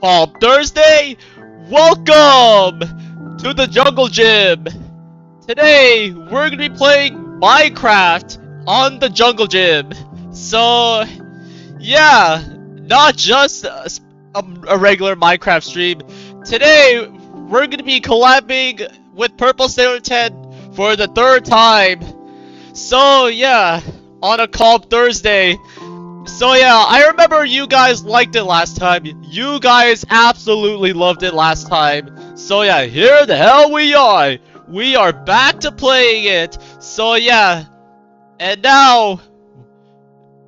Palm Thursday! Welcome to the Jungle Gym! Today, we're gonna be playing Minecraft on the Jungle Gym. So, yeah, not just a, a regular Minecraft stream. Today, we're gonna be collabing with Purple Sailor 10 for the third time. So, yeah, on a Calm Thursday, so yeah, I remember you guys liked it last time. You guys absolutely loved it last time. So yeah, here the hell we are. We are back to playing it. So yeah, and now,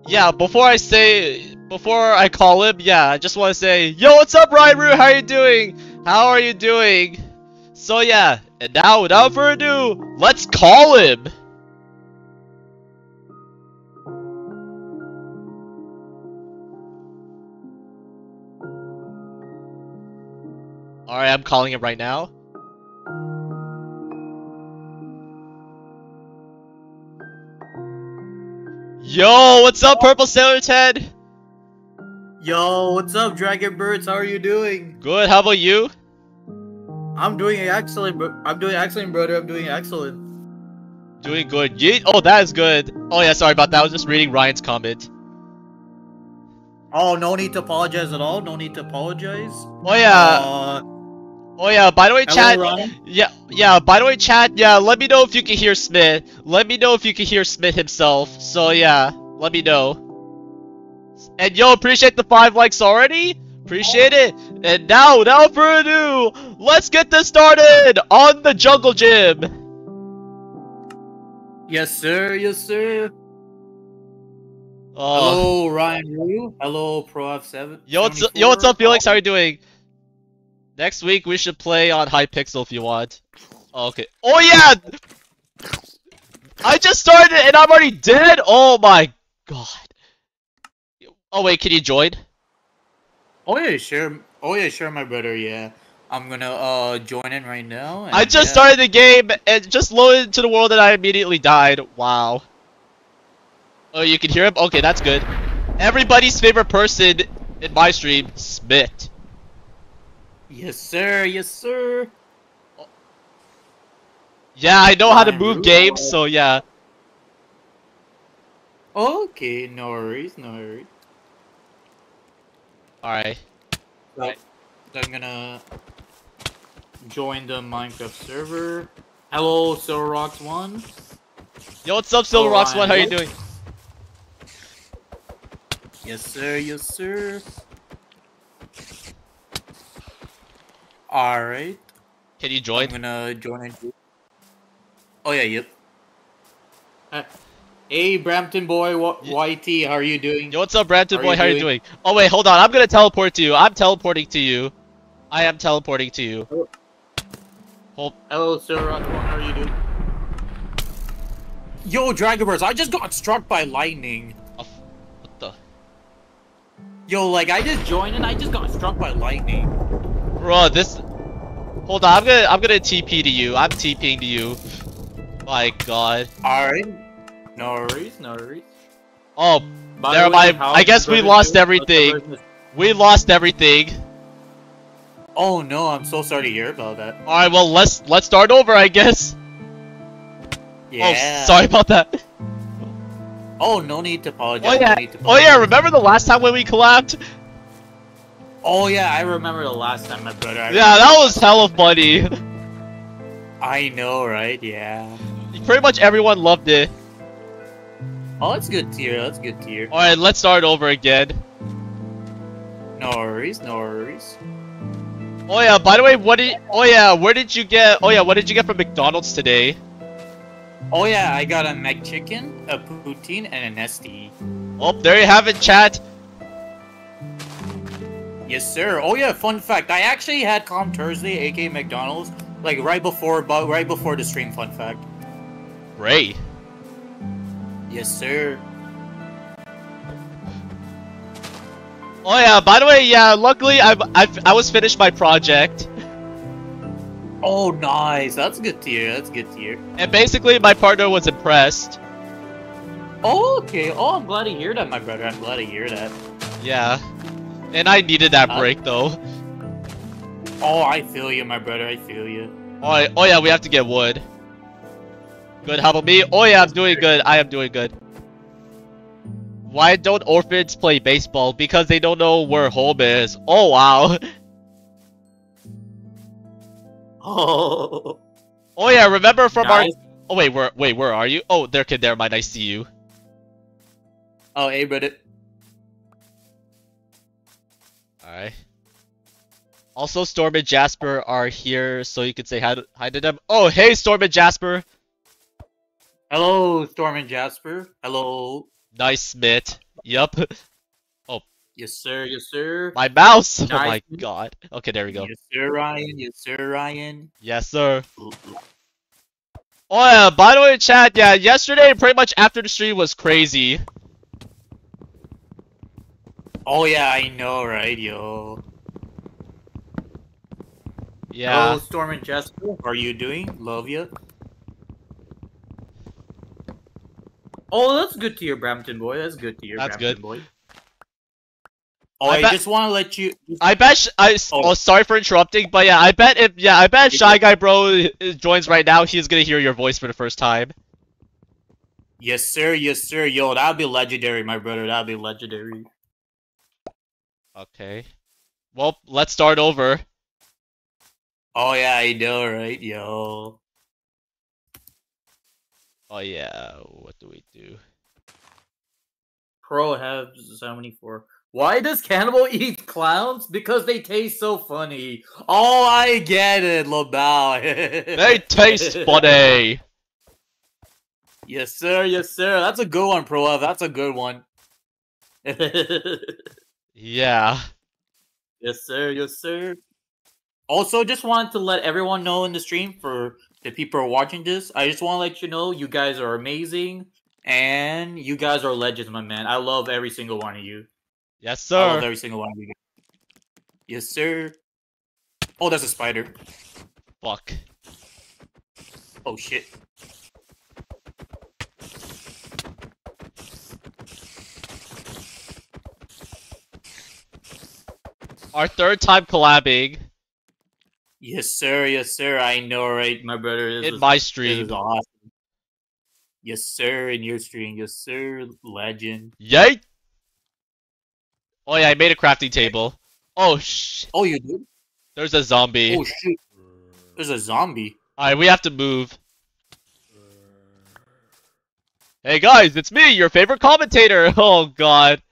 yeah, before I say, before I call him, yeah, I just want to say, yo, what's up, Roo? How you doing? How are you doing? So yeah, and now without further ado, let's call him. Alright, I'm calling it right now. Yo, what's up, Purple Sailor Ted? Yo, what's up, Dragon Birds? How are you doing? Good, how about you? I'm doing excellent, bro. I'm doing excellent, brother. I'm doing excellent. Doing good. Yeet. Oh, that is good. Oh yeah, sorry about that. I was just reading Ryan's comment. Oh, no need to apologize at all. No need to apologize. Oh yeah. Uh, Oh yeah, by the way, chat. Yeah, yeah. By the way, chat. Yeah, let me know if you can hear Smith. Let me know if you can hear Smith himself. So yeah, let me know. And yo, appreciate the five likes already. Appreciate it. And now, without further ado, let's get this started on the Jungle Gym. yes, sir. Yes, sir. Oh, Hello, Ryan Ryu. Hello, Pro F7. yo, what's yo, what's up, Felix? How are you doing? Next week we should play on Hypixel if you want. Oh, okay. Oh yeah. I just started and I'm already dead. Oh my god. Oh wait, can you join? Oh yeah, sure. Oh yeah, sure, my brother. Yeah, I'm gonna uh join in right now. I just yeah. started the game and just loaded into the world and I immediately died. Wow. Oh, you can hear him? Okay, that's good. Everybody's favorite person in my stream, Smith. Yes, sir. Yes, sir. Yeah, I know how to move games, so yeah. Okay, no worries, no worries. Alright. So, I'm gonna join the Minecraft server. Hello, Silverrocks One. Yo, what's up, Silver oh, Rocks One? How you doing? Yes, sir. Yes, sir. All right. Can you join? I'm join? gonna join in. Oh yeah, yep. Uh, hey, Brampton boy, wh- YT, how are you doing? Yo, what's up, Brampton How boy? you How you doing? doing? Oh wait, hold on. I'm gonna teleport to you. I'm teleporting to you. I am teleporting to you. Hold. Hello, Silverrocks One, how are you doing? Yo, Dragonverse, I just got struck by lightning. Oh, what the? Yo, like I just joined and I just got struck by lightning. Bro, this. Hold on. I'm gonna. I'm gonna TP to you. I'm TPing to you. My God. All right. No worries, no worries. Oh, By Never mind. I guess we lost everything. How's the business? we lost everything. Oh no, I'm so sorry to hear about that. All right. Well, let's let's start over. I guess. Oh, yeah. Oh, sorry about that. Oh, no need to apologize. Oh yeah. No to Oh yeah. Remember the last time when we collabed? Oh yeah, I remember the last time my brother. I Yeah, that was hell hella funny. I know, right? Yeah. Pretty much everyone loved it. Oh, that's good tier. That's good tier. All right. Let's start over again. No worries. No worries. Oh yeah. By the way, what did? Oh yeah. Where did you get? Oh yeah. What did you get from McDonald's today? Oh yeah, I got a McChicken, a poutine, and an ST. Oh, there you have it, chat. Yes, sir. Oh yeah, fun fact. I actually had Calm Thursday, aka McDonald's, like right before, but right before the stream. Fun fact. Great. Yes, sir. Oh yeah. By the way, yeah. Luckily, I I I was finished my project, Oh, nice. That's good tier. That's good tier. and basically my partner was impressed. Oh, okay. Oh, I'm glad to hear that, my brother. I'm glad to hear that. Yeah. And I needed that Uh, break though. Oh, I feel you, my brother. I feel you. Oh, yeah- oh yeah, we have to get wood. Good, how about me? Oh yeah, I'm doing good. I am doing good. Why don't orphans play baseball? Because they don't know where home is. Oh wow. Oh. Oh yeah, remember from Nice. our Oh wait, where wait, where are you? Oh, there kid, never mind, I see you. Oh, hey, brother. Alright. Also Storm and Jasper are here, so you can say hi to, hi to them. Oh hey Storm and Jasper! Hello, Storm and Jasper. Hello. Nice Smith. Yup. Oh. Yes, sir. Yes, sir. My mouse! Oh my god. Okay, there we go. Yes, sir, Ryan. Yes, sir, Ryan. Yes, sir. Oh yeah, by the way, chat, yeah, yesterday, pretty much after the stream was crazy. Oh yeah, I know, right, yo. Yeah. Hello, Storm and Jasper. How are you doing? Love you. Oh, that's good to hear, Brampton boy. That's good to hear, That's Brampton good. boy. Oh, I I, just want to let you. I bet, sh- I, s- Oh. oh, sorry for interrupting, but yeah, I bet if, yeah, I bet Shy Guy Bro uh, joins right now, he's gonna hear your voice for the first time. Yes, sir. Yes, sir. Yo, that'd be legendary, my brother. That'd be legendary. Okay. Well, let's start over. Oh yeah, I know, right, yo. Oh yeah, what do we do? Pro have 74. Why does cannibal eat clowns? Because they taste so funny. Oh, I get it, Lobao. They taste funny! Yes, sir. Yes, sir. That's a good one, Pro. That's a good one. Yeah. yes, sir. Yes, sir. Also, just wanted to let everyone know in the stream for the people watching this. I just want to let you know you guys are amazing and you guys are legends, my man. I love every single one of you. Yes, I love sir. every single one of you. Yes, sir. Oh, that's a spider. Fuck. Oh shit. Our third time collabing. Yes, sir. Yes, sir. I know, right, my brother. This in is, my stream. is awesome. Yes, sir. In your stream. Yes, sir. Legend. Yay! Oh yeah, I made a crafting table. Oh sh! Oh, you did? There's a zombie. Oh shoot! There's a zombie. Alright, we have to move. Hey guys, it's me, your favorite commentator! Oh god.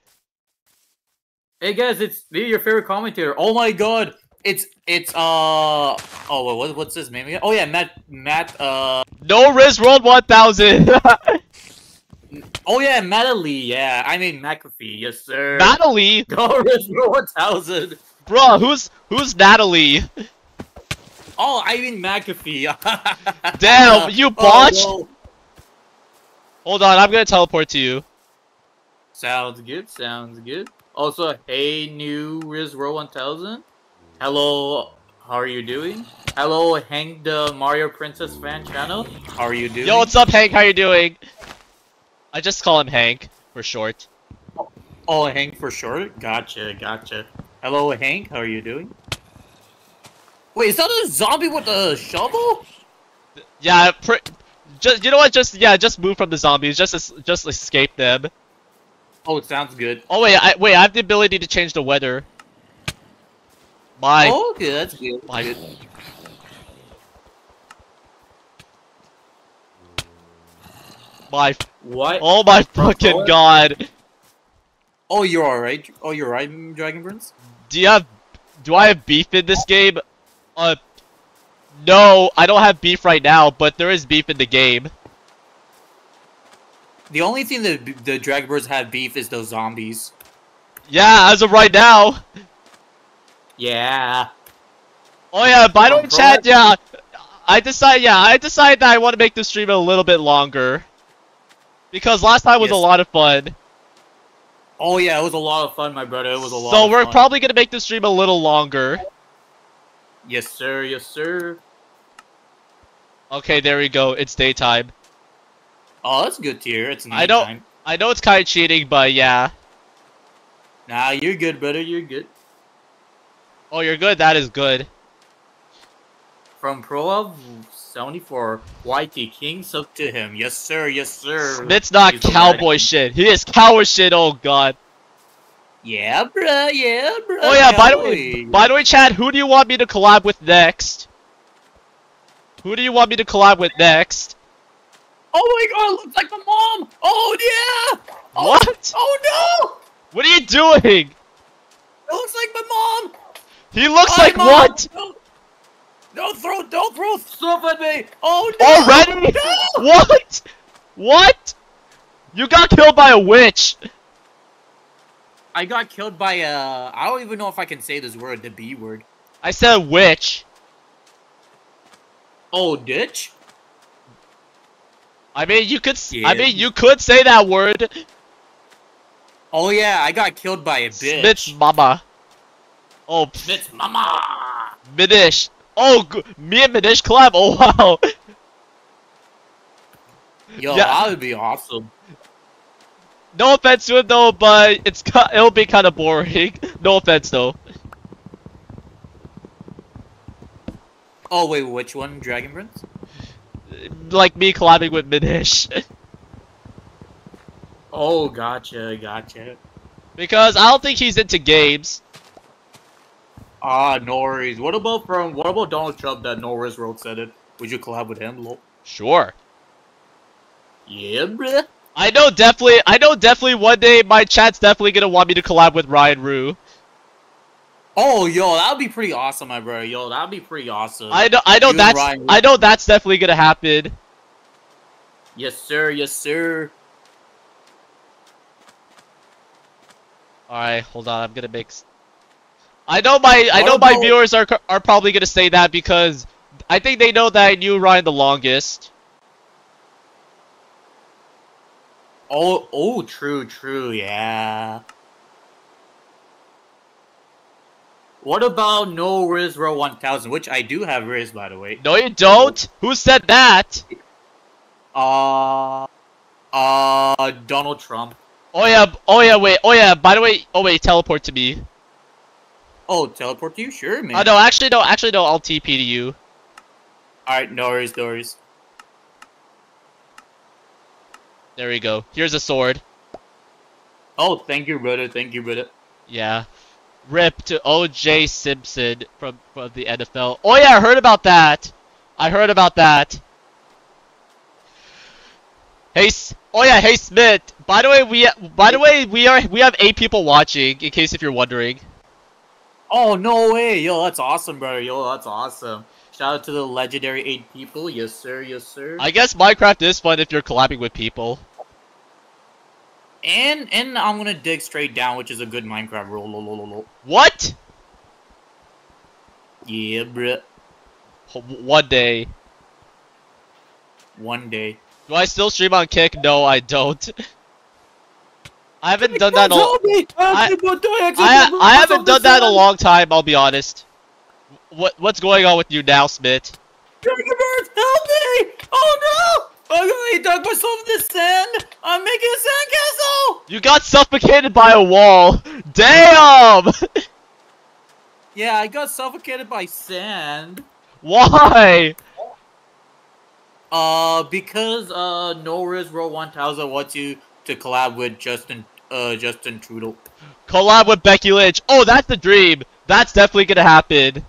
Hey guys, it's me, your favorite commentator. Oh my god, it's it's uh oh what what- what's his name again? Oh yeah, Matt Matt uh No Riz World 1000! oh yeah Matt Lee. Yeah, I mean McAfee. Yes sir. Natalie? Go Riz one thousand. Bruh, who's who's Natalie? Oh, I mean McAfee. Damn, you Oh, botched? whoa. Hold on, I'm gonna teleport to you. Sounds good. Sounds good. Also, hey, new Riz Row 1000. Hello, how are you doing? Hello, Hank the Mario Princess fan channel. How are you doing? Yo, what's up, Hank? How you doing? I just call him Hank for short. Oh, oh Hank for short. Gotcha, gotcha. Hello, Hank. How are you doing? Wait, is that a zombie with a shovel? Yeah, pr- just you know what? Just yeah, just move from the zombies. Just just escape them. Oh, it sounds good. Oh wait, I wait. I have the ability to change the weather. My oh, okay, that's good. my good. my. What? Oh my fucking what? god! Oh, you're alright. Oh, you're right, Dragon Prince. Do you have? Do I have beef in this game? Uh, no, I don't have beef right now, but there is beef in the game. The only thing that the Dragon Birds have beef is those zombies. Yeah, as of right now. Yeah. Oh yeah, by the way, From chat. Yeah, I decided. Yeah, I decided that I want to make the stream a little bit longer because last time was a lot of fun. Oh yeah, it was a lot of fun, my brother. It was a lot. So of we're fun. probably gonna make the stream a little longer. Yes, sir. Yes, sir. Okay, there we go. It's daytime. Oh, that's good tier. It's I don't- nighttime. I know it's kind of cheating, but yeah. Nah, you're good, brother. You're good. Oh, you're good. That is good. From Pro of 74, YT King suck to him. Yes, sir. Yes, sir. It's not He's cowboy shit. He is cowboy shit. Oh god. Yeah, bruh. Yeah, bruh. Oh yeah. By the way, by the way, Chad, who do you want me to collab with next? Who do you want me to collab with next? Oh my god, it looks like my mom. Oh yeah. Oh, What? Oh no. What are you doing? It looks like my mom. He looks Hi, like Mom! what? Don't, don't throw, don't throw stuff at me! Oh no! Already? No! What? What? You got killed by a witch. I got killed by a. I don't even know if I can say this word, the B word. I said witch. Oh, ditch? I mean, you could. s I Yeah. mean, you could say that word. Oh yeah, I got killed by a bitch. Smith's mama. Oh, pff, Smith's mama. Minish. Oh, g- me and Minish collab. Oh wow. Yo, Yeah. that would be awesome. No offense to it though, but it's it'll be kind of boring. no offense though. Oh wait, which one? Dragon Prince? Like me collabing with Minish. Oh, gotcha, gotcha. because I don't think he's into games. Ah, no worries. What about from? What about Donald Trump that Norris wrote said it? Would you collab with him? Lol. Sure. Yeah, bruh. I know definitely. I know definitely. One day my chat's definitely gonna want me to collab with Ryan Rue. Oh, yo, that would be pretty awesome, my bro. Yo, that would be pretty awesome. I know. I know You that's. Ryan I know that's definitely gonna happen. Yes, sir. Yes, sir. All right, hold on. I'm gonna make. I know my. I know my viewers are are probably gonna say that because I think they know that I knew Ryan the longest. Oh, oh, true, true, yeah. What about no Riz Row 1000, which I do have Riz, by the way. No, you don't. Who said that? Uh, uh, Donald Trump. Oh yeah. Oh yeah. Wait. Oh yeah. By the way. Oh wait. Teleport to me. Oh, teleport to you? Sure, man. Oh no, actually no, actually no. I'll TP to you. Alright, no worries, no worries. There we go. Here's a sword. Oh, thank you, brother. Thank you, brother. Yeah. Rip to O.J. Simpson from from the NFL. Oh yeah, I heard about that. I heard about that. Hey, S- oh yeah, hey Smith. By the way, we by the way we are we have eight people watching. In case if you're wondering. Oh, no way. Yo, that's awesome, brother. Yo, that's awesome. Shout out to the legendary eight people. Yes, sir. Yes, sir. I guess Minecraft is fun if you're collabing with people. And and I'm gonna dig straight down, which is a good Minecraft rule. What? Yeah, bruh. One day. One day. Do I still stream on Kick? No, I don't. I haven't done that. I- I I haven't done that in a long time. I'll be honest. What what's going on with you now, Smith? Dragonbird, help me! Oh no! I dug myself in the sand! I'm making a sandcastle! You got suffocated by a wall. Damn! Yeah, I got suffocated by sand. Why? Uh, because uh, No Riz Row 1000 wants you to collab with Justin, uh, Justin Trudeau. Collab with Becky Lynch. Oh, that's the dream. That's definitely gonna happen.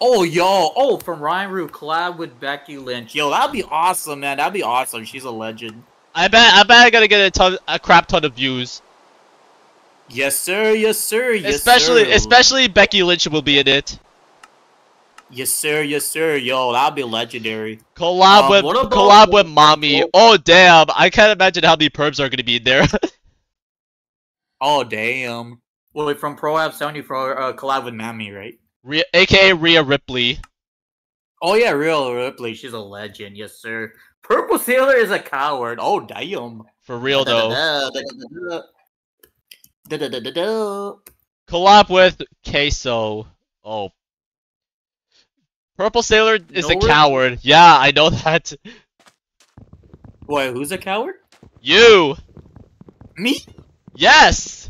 Oh, yo, oh, from Ryan Root, collab with Becky Lynch. Yo, that'd be awesome, man. That'd be awesome. She's a legend. I bet I bet I'm gonna get a ton, a crap ton of views. Yes, sir. Yes, sir. Yes, especially sir. especially Becky Lynch will be in it. Yes, sir. Yes, sir. Yo, that'd be legendary. Collab Um, with collab with mommy. Oh. Damn! I can't imagine how many perps are gonna be in there. Oh, damn. Wait, from Pro App 70 for uh, collab with Mammy, right? Rhea, AKA Rhea Ripley. Oh, yeah, Rhea Ripley. She's a legend. Yes, sir. Purple Sailor is a coward. Oh, damn. For real though. Collab with Queso. Oh. Purple Sailor is a No, we're- coward. Yeah, I know that. Wait, who's a coward? You. Me? Yes.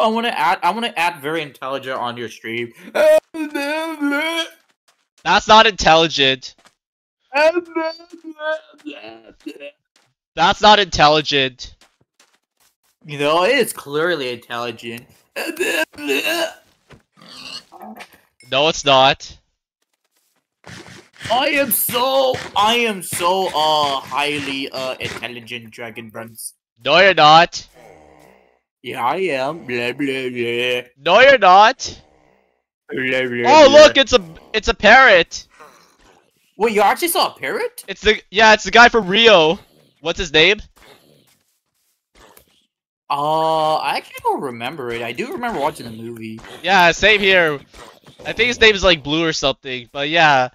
I want to add. I want to add very intelligent on your stream. That's not intelligent. That's not intelligent. You know, it is clearly intelligent. No, it's not. I am so. I am so. Uh, highly uh intelligent, Dragon Prince. No, you're not. Yeah, I am. Blah blah blah. No, you're not. Blah, blah, Oh, blah. look, it's a it's a parrot. Wait, you actually saw a parrot? It's the yeah, it's the guy from Rio. What's his name? Uh, I actually don't remember it. I do remember watching the movie. Yeah, same here. I think his name is like Blue or something. But yeah.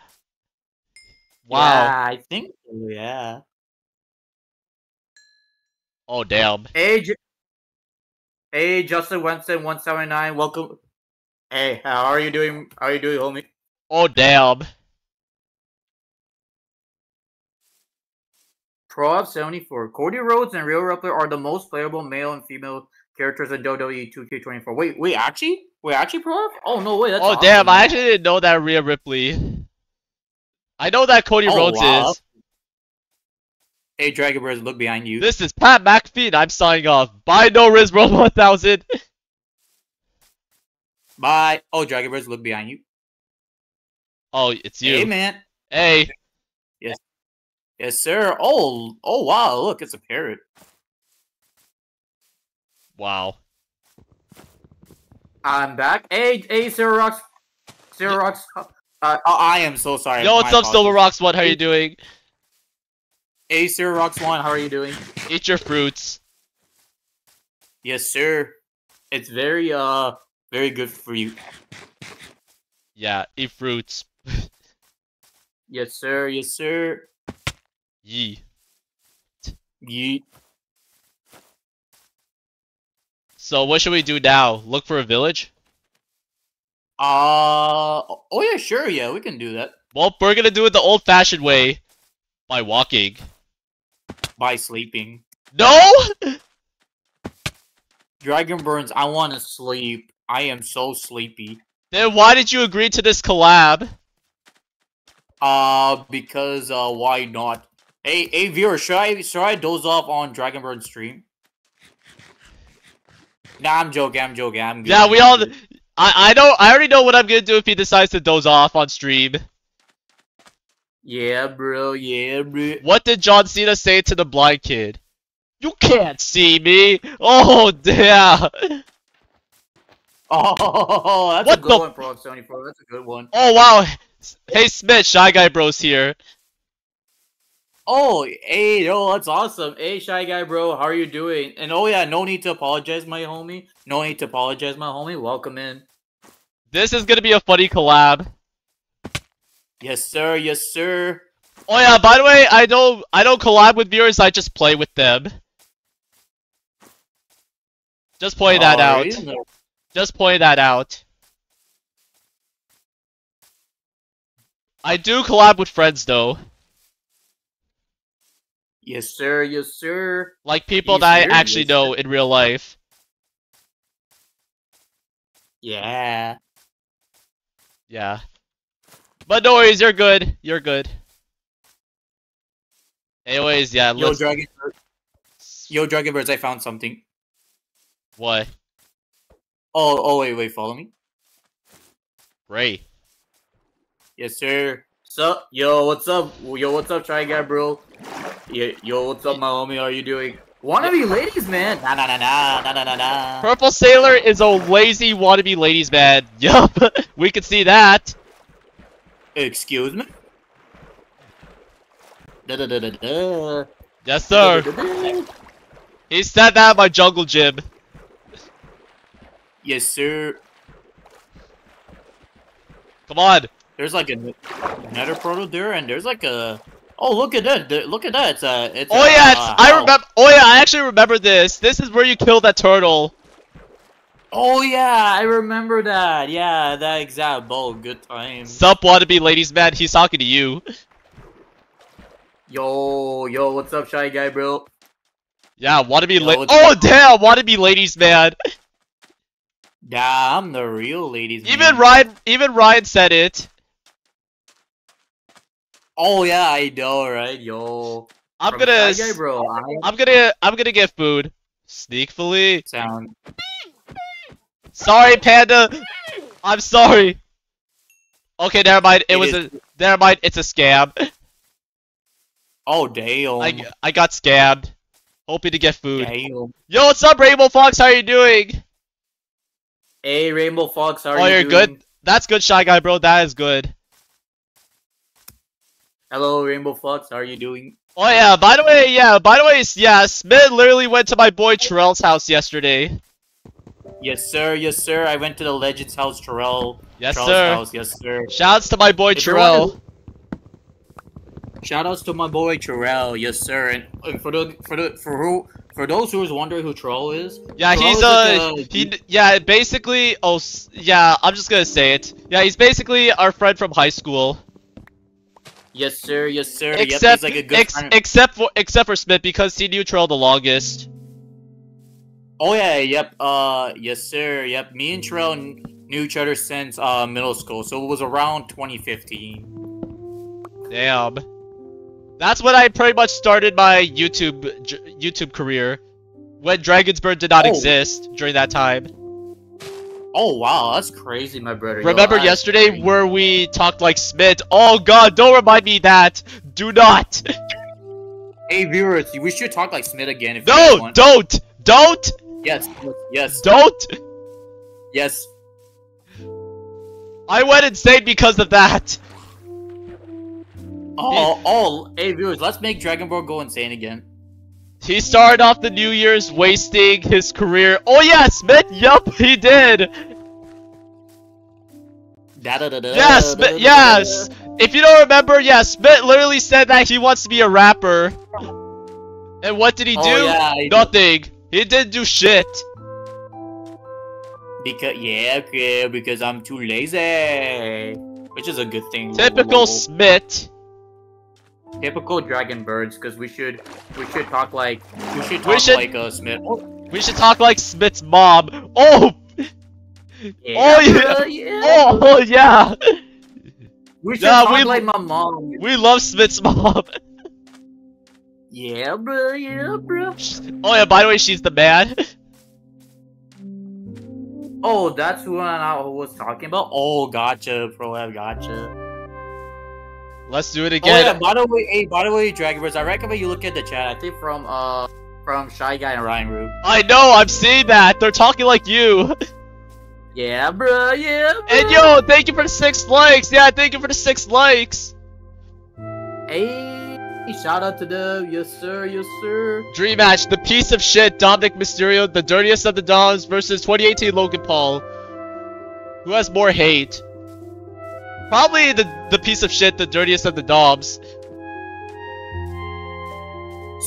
Wow. Yeah, I think so, yeah. Oh damn. Hey, J- hey, Justin Winston, one seventy nine. Welcome. Hey, how are you doing? How are you doing, homie? Oh damn. Pro Up seventy four. Cody Rhodes and Rhea Ripley are the most playable male and female characters in WWE two K twenty four. Wait, wait, actually, wait, actually, Pro Up? Oh no, wait, that's oh awesome. damn, I actually didn't know that Rhea Ripley. I know that Cody Oh, Rhodes wow. is. Hey, Dragon Birds, look behind you. This is Pat McAfee and I'm signing off. Bye no Riz World 1000. Bye. Oh, Dragon Birds, look behind you. Oh, it's you. Hey, man. Hey. Yes, Yes, sir. Oh, oh, wow. Look, it's a parrot. Wow. I'm back. Hey, hey, Zero Rocks. Zero Rocks. Uh, oh, I am so sorry. Yo, what's up, Silver apologies. Rocks? What? How you doing? Hey, Sir Rocks One. How are you doing? Eat your fruits. Yes, sir. It's very, uh, very good for you. Yeah, eat fruits. Yes, sir. Yes, sir. Yee. Yeet. So what should we do now? Look for a village? Uh, oh yeah, sure. Yeah, we can do that Well, we're gonna do it the old-fashioned way. By walking. By sleeping. No! Dragon Burns, I want to sleep. I am so sleepy. Then why did you agree to this collab? Uh, because uh, why not? Hey, hey, viewer, should I should I doze off on Dragon Burn stream? Nah, I'm joking. I'm joking. I'm good. Yeah, we all. I I know. I already know what I'm gonna do if he decides to doze off on stream. Yeah, bro. Yeah, bro. What did John Cena say to the blind kid? You can't see me. Oh damn. Oh, that's What a good the- one, 74. That's a good one. Oh wow. Hey Smith, Shy Guy Bros here. Oh, hey, yo, that's awesome. Hey, Shy Guy, bro, how are you doing? And oh, yeah, no need to apologize, my homie. No need to apologize, my homie. Welcome in. This is gonna be a funny collab. Yes, sir. Yes, sir. Oh yeah, by the way, I don't I don't collab with viewers, I just play with them. Just point that Oh, out. Just point that out. I do collab with friends though. Yes, sir. Yes, sir. Like people You that I serious? actually know in real life. Yeah. Yeah. But no worries, you're good. You're good. Anyways, yeah, Yo, let's... Dragon Bird. Yo, Dragon Birds, I found something. What? Oh, oh, wait, wait, follow me. Ray. Yes, sir. Sup? Yo, what's up? Yo, what's up, Shy Guy, bro? Yo, what's up, my homie? How you doing? Wanna ladies, man? Nah, nah, nah, nah, nah, nah, nah, nah. Purple Sailor is a lazy wannabe ladies man. Yup, we can see that. Excuse me? Da da da da da. Yes, sir. He said that at my jungle gym. Yes, sir. Come on. There's like a nether portal there, and there's like a. Oh, look at that! Look at that! It's a. It's Oh a, yeah, it's, uh, I remember. Oh yeah, I actually remember this. This is where you kill that turtle. Oh yeah, I remember that. Yeah, that exact bow. Good time. Sup wannabe ladies man. He's talking to you. Yo, yo, what's up, shy guy, bro? Yeah, wannabe Yo, la- what's Oh damn, wannabe ladies man. Yeah, I'm the real ladies. man. Even. Ryan, even Ryan said it. Oh yeah, I know, right? Yo. I'm From gonna. Shy Guy, bro. I I'm gonna. I'm gonna get food. Sneakfully. sound. Sorry, Panda. I'm sorry. Okay, never mind. It, It was is- a. Never mind. It's a scam. Oh damn. I I got scammed. Hoping to get food. Damn. Yo, what's up, Rainbow Fox? How you doing? Hey, Rainbow Fox, how are Oh, you you're doing? good? That's good, Shy Guy, bro. That is good. Hello, Rainbow Fox, how are you doing? Oh yeah. By the way, yeah. By the way, yeah. Smith literally went to my boy Terrell's house yesterday. Yes, sir. Yes, sir. I went to the Legends house, Terrell. Yes, Terrell's sir. house. Yes, sir. Shouts to my boy If Terrell. Shout outs to my boy Terrell. Yes, sir. And, and for the for the for who for those who was wondering who Terrell is, Yeah, Terrell he's is uh, like a- he yeah, basically. Oh, yeah. I'm just gonna say it. Yeah, he's basically our friend from high school. Yes, sir. Yes, sir. yep, Except, he's like a good ex- friend. except for except for Smith because he knew Terrell the longest. Oh yeah, yep. Uh, yes, sir. Yep. Me and Terrell kn- knew each other since uh middle school, so it was around 2015. Damn. That's when I pretty much started my YouTube j- YouTube career. When Dragon's Bird did not Oh. exist during that time. Oh wow, that's crazy, my brother. Remember that's yesterday crazy. where we talked like Smith? Oh god, don't remind me that. Do not. Hey viewers, we should talk like Smith again if you No, don't. Don't. Yes, yes, Don't. yes. I went insane because of that. Oh, oh, hey viewers, let's make Dragon Ball go insane again. He started off the New Year's wasting his career. Oh yes, Smith. Yup, he did. Da da da. Yes, da, da, but da, yes. If you don't remember, yeah, Smith literally said that he wants to be a rapper. And what did he oh, do? Oh yeah, Nothing. He didn't do shit. because yeah, okay, because I'm too lazy, which is a good thing. Typical Smith. typical Dragon Birds, because we should we should talk like we should We talk should- like uh Smith. Oh, We We should talk like Smith's mom. Oh! Yeah, Oh, yeah. bro, yeah. Oh yeah! We should Yeah, talk we- like my mom. We love Smith's mom. Yeah, bro. Yeah, bro. Oh yeah, by the way, she's the man. Oh, that's who I was talking about. Oh, gotcha, bro. I gotcha. Let's do it again. Oh again. yeah. By the way, hey, by the way, Dragonverse, I recommend you look at the chat. I think from uh from Shy Guy and Ryan Root. I know, I'm seeing that. They're talking like you. Yeah, bro. Yeah. Bro. And yo, thank you for the six likes. Yeah, thank you for the six likes. Hey, shout out to them. Yes, sir. Yes, sir. Dream match: the piece of shit Dominik Mysterio, the dirtiest of the Doms, versus 2018 Logan Paul. Who has more hate? Probably the the piece of shit, the dirtiest of the Doms.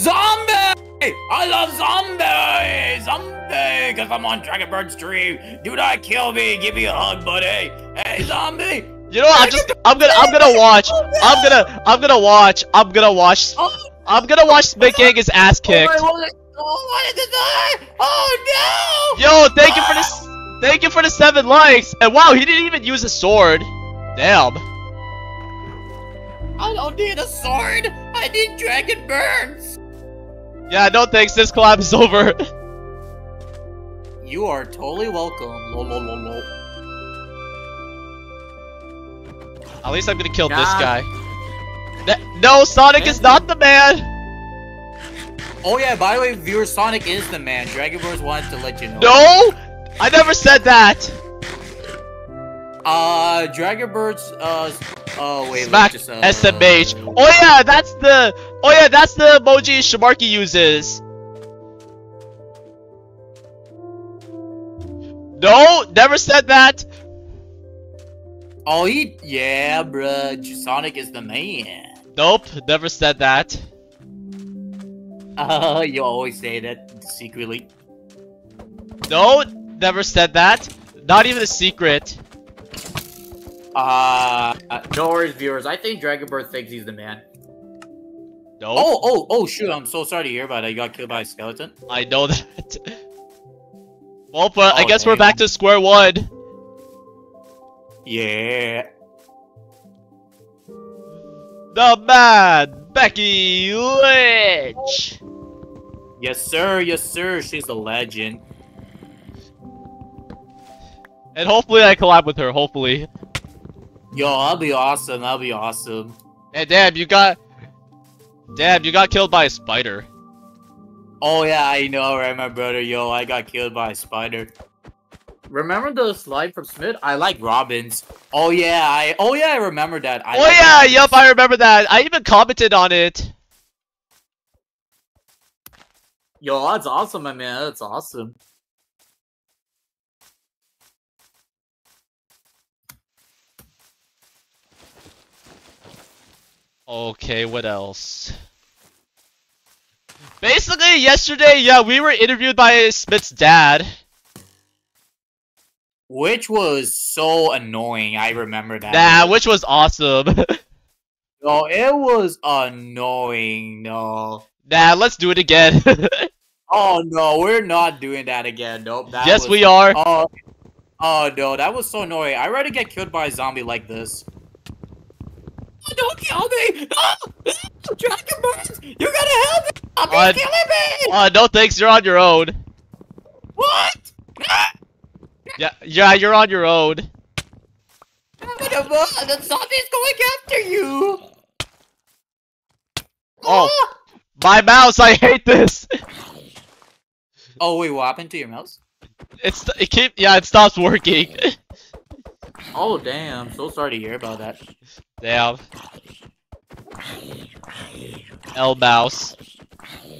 Zombie! I love zombie! Zombie! Because I'm on Dragonbird stream. Do not kill me. Give me a hug, buddy. Hey, zombie! You know what? I'm just I'm gonna I'm gonna watch. I'm gonna I'm gonna watch. I'm gonna watch. I'm gonna watch Smith getting his ass oh kicked. Oh, what, oh, what is this? Oh, no! Yo, thank you for this. Thank you for the seven likes. And wow, he didn't even use a sword. Damn. I don't need a sword. I need dragon burns. Yeah, no thanks. This collab is over. You are totally welcome. Lol, lol, lol, At least I'm gonna kill this guy. No, Sonic is not the man. Oh yeah, by the way, viewer Sonic is the man. Dragonverse wanted to let you know. No, I never said that. Uh, Dragonbird's, uh, oh wait, Smack just, uh, SMH. Oh yeah, that's the. Oh yeah, that's the emoji Shamarky uses. No, never said that. Oh, he, yeah, bruh, Sonic is the man. Nope, never said that. Uh, you always say that secretly. No, never said that. Not even a secret. Uh, no worries, viewers. I think Dragon Bird thinks he's the man. No, Oh, oh, oh, shoot! I'm so sorry to hear about it. You got killed by a skeleton. I know that. Well, but I Oh, guess we're back to square one. Yeah. The bad Becky Lynch. Yes, sir. Yes, sir. She's a legend. And hopefully I collab with her, hopefully. Yo, that'll be awesome. That'll be awesome. And damn, you got... Damn, you got killed by a spider. Oh yeah, I know, right, my brother. Yo, I got killed by a spider. Remember the slide from Smith? I like Robins. Oh yeah, I. Oh yeah, I remember that. I oh like yeah, yup, I remember that. I even commented on it. Yo, that's awesome, my man. That's awesome. Okay, what else? Basically, yesterday, yeah, we were interviewed by Smith's dad. Which was so annoying. I remember that. Nah, which was awesome. No, it was annoying. No. nah, let's do it again. Oh no, we're not doing that again. Nope. That yes, was- we are. Oh, oh no, that was so annoying. I'd rather get killed by a zombie like this. Oh, don't kill me! Oh, Dragon Burns! You gotta help me! I'm Uh, killing me! Uh, no thanks, you're on your own. What? Ah, Yeah, yeah, you're on your own. what the fuck? The zombie's going after you! Oh. Ah! My mouse, I hate this. Oh wait, what happened to your mouse? It's it keep yeah, it stops working. Oh damn, so sorry to hear about that. Damn. L mouse.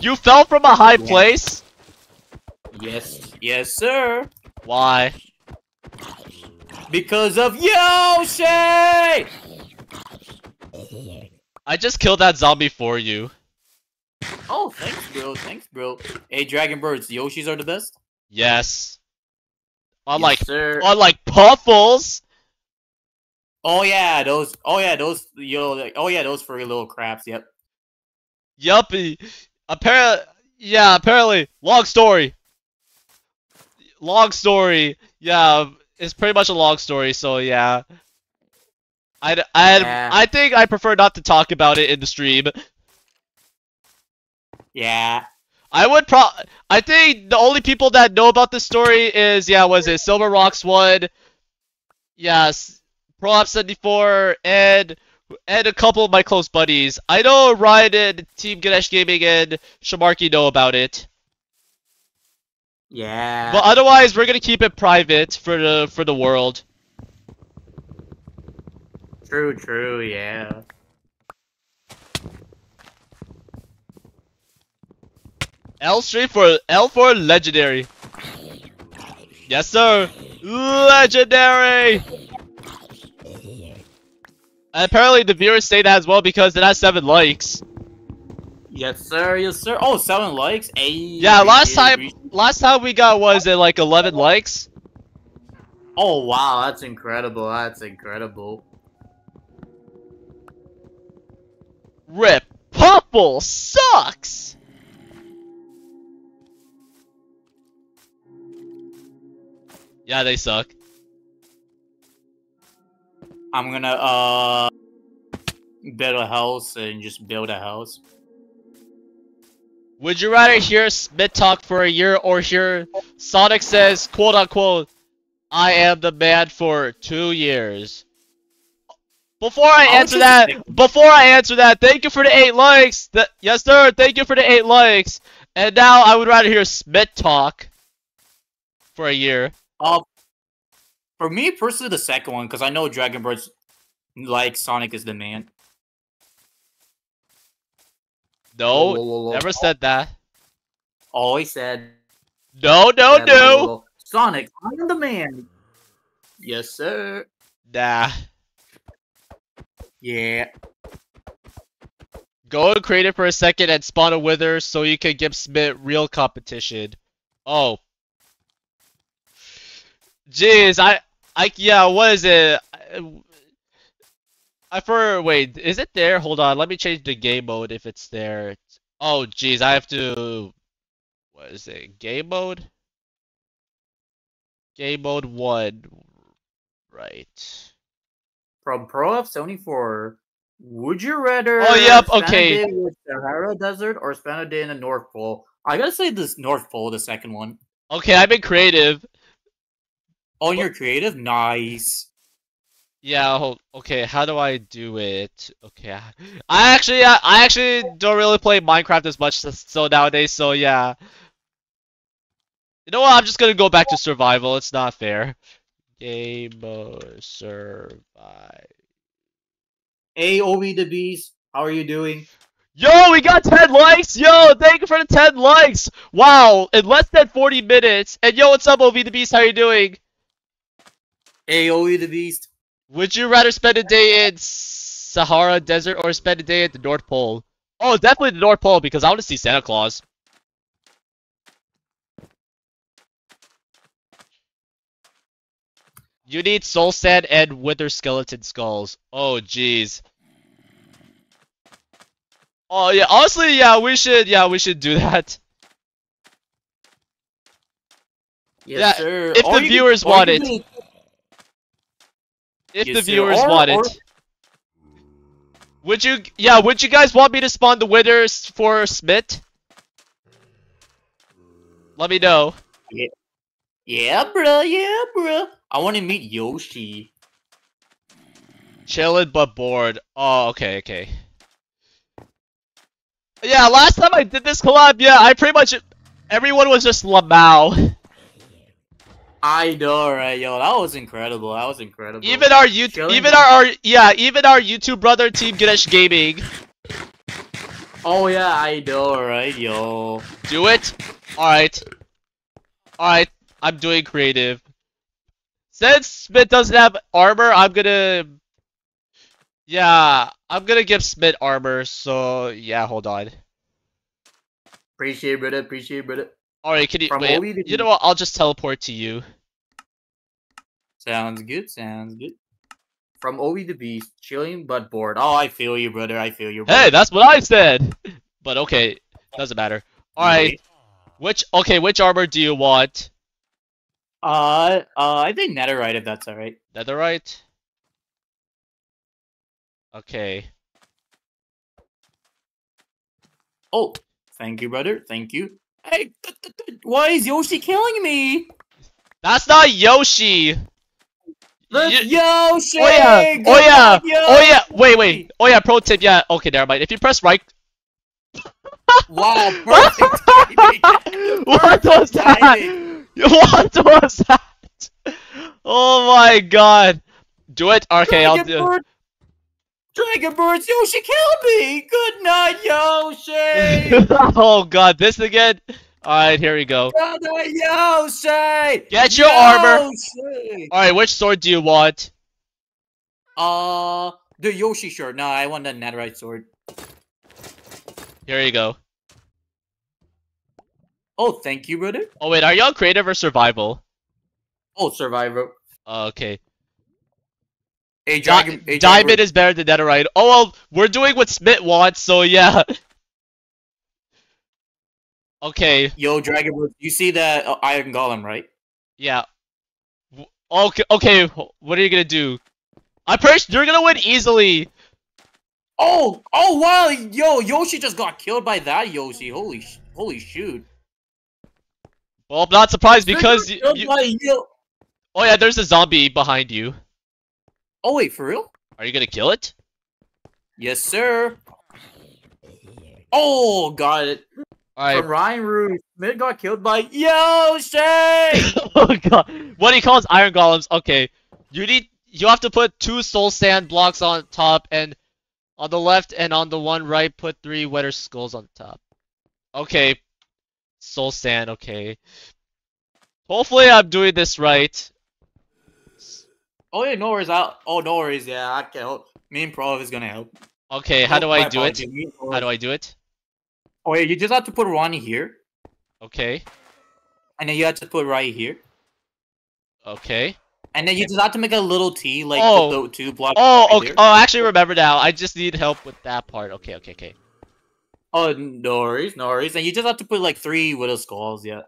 You fell from a high Yeah. place? Yes, yes sir. Why? Because of Yoshi! I just killed that zombie for you. Oh, thanks, bro. Thanks, bro. Hey, Dragon Birds, Yoshis are the best. Yes. Unlike yes, sir. unlike Puffles. Oh yeah, those. Oh yeah, those. Yo, like, oh yeah, those furry little crabs. Yep. Yuppie. Apparently, yeah. Apparently, long story. long story. Yeah, it's pretty much a long story. So yeah, I I Yeah. I think I prefer not to talk about it in the stream. Yeah. I would pro. I think the only people that know about this story is yeah, was it Silver Rocks one? Yes, Pro Prolap seventy four and and a couple of my close buddies. I know Ryan and Team Ganesh Gaming and Shamarky know about it, Yeah. but otherwise we're gonna keep it private for the for the world. True, true, yeah. L straight for L for legendary. Yes, sir. Legendary. And apparently the viewers say that as well because it has seven likes. Yes, sir, yes, sir. Oh, seven likes? Hey, Yeah, last time last time we got was it like 11 likes? Oh, wow, that's incredible. That's incredible. Rip. Purple sucks. Yeah, they suck. I'm gonna, uh, build a house and just build a house. Would you rather hear Smith talk for a year or hear Sonic says, quote unquote, I am the man for two years? Before I answer that, before I answer that, thank you for the eight likes. Th- yes, sir. Thank you for the eight likes. And now I would rather hear Smith talk for a year. Uh, for me, personally, the second one, because I know Dragon Burns like Sonic is the man. No, Whoa, whoa, whoa, whoa. never said that. Always said. No, no, Yeah, whoa, whoa, no. whoa. Sonic, I'm the man. Yes, sir. Nah. Yeah. Go and create it for a second and spawn a wither so you can give Smith real competition. Oh. Jeez, I, I, yeah, what is it? I, I for, wait, is it there? Hold on, let me change the game mode if it's there. Oh, jeez, I have to, what is it? Game mode? Game mode 1. Right. From Pro F74, would you rather Oh, yep, spend okay. a day with Sahara Desert or spend a day in the North Pole? I gotta say this North Pole, the second one. Okay, I've been creative. Oh, you're creative? Nice. Yeah, hold, okay, how do I do it? Okay, I- I actually, I, I actually don't really play Minecraft as much so nowadays, so yeah. You know what, I'm just gonna go back to survival, it's not fair. Game mode, survive. Hey, Obi the Beast, how are you doing? Yo, we got 10 likes! Yo, thank you for the 10 likes! Wow, in less than 40 minutes! And yo, what's up, Obi the Beast, how are you doing? Hey, Obi the Beast. Would you rather spend a day in Sahara Desert or spend a day at the North Pole? Oh, definitely the North Pole because I want to see Santa Claus. You need soul sand and wither skeleton skulls. Oh, jeez. Oh yeah, honestly, yeah, we should, yeah, we should do that. Yes, Yeah, sir. if Or the viewers or want it. Can- If the viewers Or- want or- it. Would you, yeah, would you guys want me to spawn the withers for Smith? Let me know. Yeah, yeah bro, yeah, bro. I want to meet Yoshi. Chillin' but bored. Oh, okay, okay. Yeah, last time I did this collab, yeah, I pretty much everyone was just Lamau. I know, right, yo, that was incredible. That was incredible. Even our YouTube, even our, our, yeah, even our YouTube brother Team Ganesh Gaming. oh yeah, I know, right, yo. Do it. All right. All right. I'm doing creative. Since Smith doesn't have armor, I'm gonna. Yeah, I'm gonna give Smith armor. So yeah, hold on. Appreciate it, brother. Appreciate it, brother. All right, can you From wait? You know what? I'll just teleport to you. Sounds good. Sounds good. From Obi the Beast, chilling but bored. Oh, I feel you, brother. I feel you. Brother. Hey, that's what I said. But okay, doesn't matter. All right, which okay, which armor do you want? Uh, uh, I think netherite if that's alright. Netherite. Okay. Oh, thank you, brother. Thank you. Hey, why is Yoshi killing me? That's not Yoshi! Let's You- Yoshi! Oh yeah! Good Oh yeah! luck, Oh yeah! Wait, wait! Oh yeah, pro tip, yeah. Okay, never mind. If you press right... Wow, perfect timing. what was that? What was that? Oh my god. Do it? Okay, I'll do Bird- Dragon Burns, Yoshi killed me! Good night, Yoshi! oh god, this again? Alright, here we go. Good night, Yoshi! Get your armor. Alright, which sword do you want? Uh, the Yoshi shirt. No, I want the netherite sword. Here you go. Oh, thank you, brother. Oh wait, are you on creative or survival? Oh, survivor. Okay. A Di- dragon. a Diamond dragon- is better than netherite. Oh well, we're doing what Smith wants, so yeah. okay, Yo, Dragon You see that uh, Iron Golem, right? yeah. Okay, okay, what are you gonna do? I'm pretty sure you're gonna win easily. Oh, oh wow, yo, Yoshi just got killed by that Yoshi. Holy, sh- holy shoot! Well, I'm not surprised because you, you- Oh yeah, there's a zombie behind you. Oh wait, for real? Are you gonna kill it? Yes, sir. Oh, got it. From Ryan Smith got killed by Yoshi. oh god. What he calls iron golems. Okay. You need you have to put two soul sand blocks on top and on the left and on the one right put three wither skulls on top. Okay. Soul sand, okay. Hopefully I'm doing this right. Oh yeah, no worries. I'll, oh no worries. Yeah, I can help. Me and Prov is gonna help. Okay, how Oh, do I do it? apologies. Me and Prov- How do I do it? Oh yeah, you just have to put Ronnie here, Okay. and then you have to put right here, Okay. and then you just have to make a little T, like Oh. the, the two blocks. Oh, right okay. there. Oh, I actually remember now. I just need help with that part. Okay, okay, okay. Oh, no worries, no worries. And you just have to put like three wither skulls, yeah.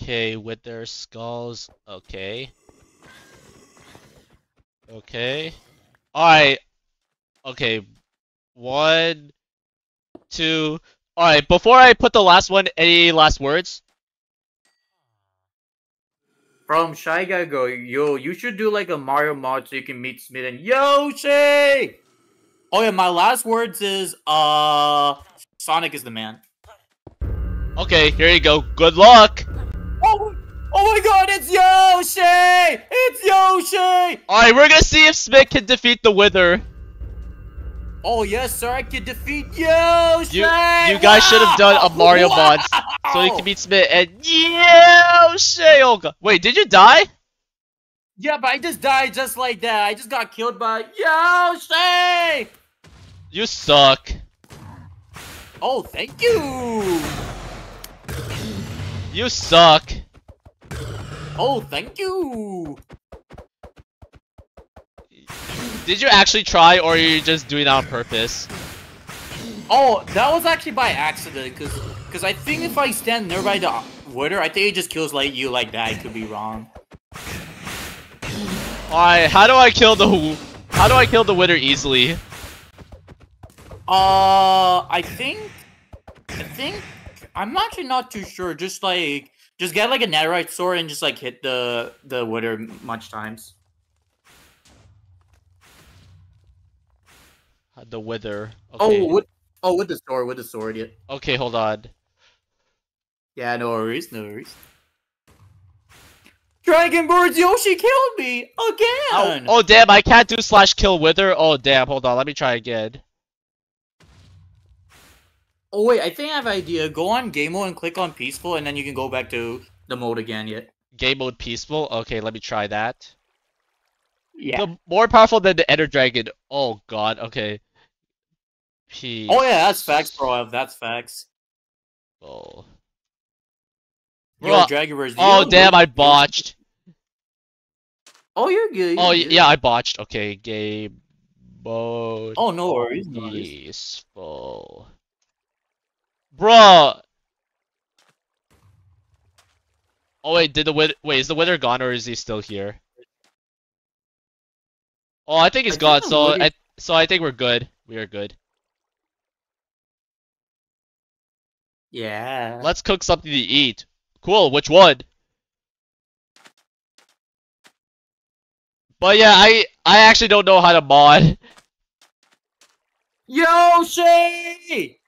Okay, with their skulls. Okay. Okay. Alright. Okay. One, two. Alright, before I put the last one, any last words? From Shy Guy Go, yo, you should do like a Mario mod so you can meet Smith and Yoshi! Oh yeah, my last words is, uh, Sonic is the man. Okay, here you go. Good luck! Oh, my god, it's Yoshi! It's Yoshi! Alright, we're gonna see if Smith can defeat the Wither. Oh yes, sir, I can defeat Yoshi! You you guys should have done a Wow! Mario mod so you Wow! can beat Smith and Yoshi! Oh god. Wait, did you die? Yeah, but I just died just like that. I just got killed by Yoshi! You suck. Oh, thank you! You suck. Oh, thank you! Did you actually try or are you just doing that on purpose? Oh, that was actually by accident, cause, cause I think if I stand nearby the water, I think it just kills like you like that. I could be wrong. Alright, how do I kill the how do I kill the wither easily? Uh, I think, I think, I'm actually not too sure. Just like, just get like a netherite sword and just like hit the the water much times. Uh, the wither. Oh, okay. Oh, with, oh, with the sword, with the sword, yeah. Okay, hold on. Yeah, no worries, no worries. Dragon Burns Yoshi killed me Oh, again. oh damn, I can't do slash kill wither. Oh damn, hold on, let me try again. Oh wait, I think I have an idea. Go on game mode and click on peaceful, and then you can go back to the mode again. Yet. Game mode peaceful. Okay, let me try that. Yeah. The more powerful than the Ender Dragon. Oh god, okay. Peace. Oh yeah, that's facts, bro. That's facts. Oh, Yo, Bro, Dragon Burns. oh you- damn, I botched. Oh, you're good. Oh you're y- good. yeah, I botched. Okay, game mode Oh no worries. No worries. peaceful. Bruh. Oh wait, did the wither? Wait, is the wither gone or is he still here? Oh, I think he's I gone. So I so I think we're good. We are good. Yeah. Let's cook something to eat. Cool. Which one? But yeah, I I actually don't know how to mod. Yoshi!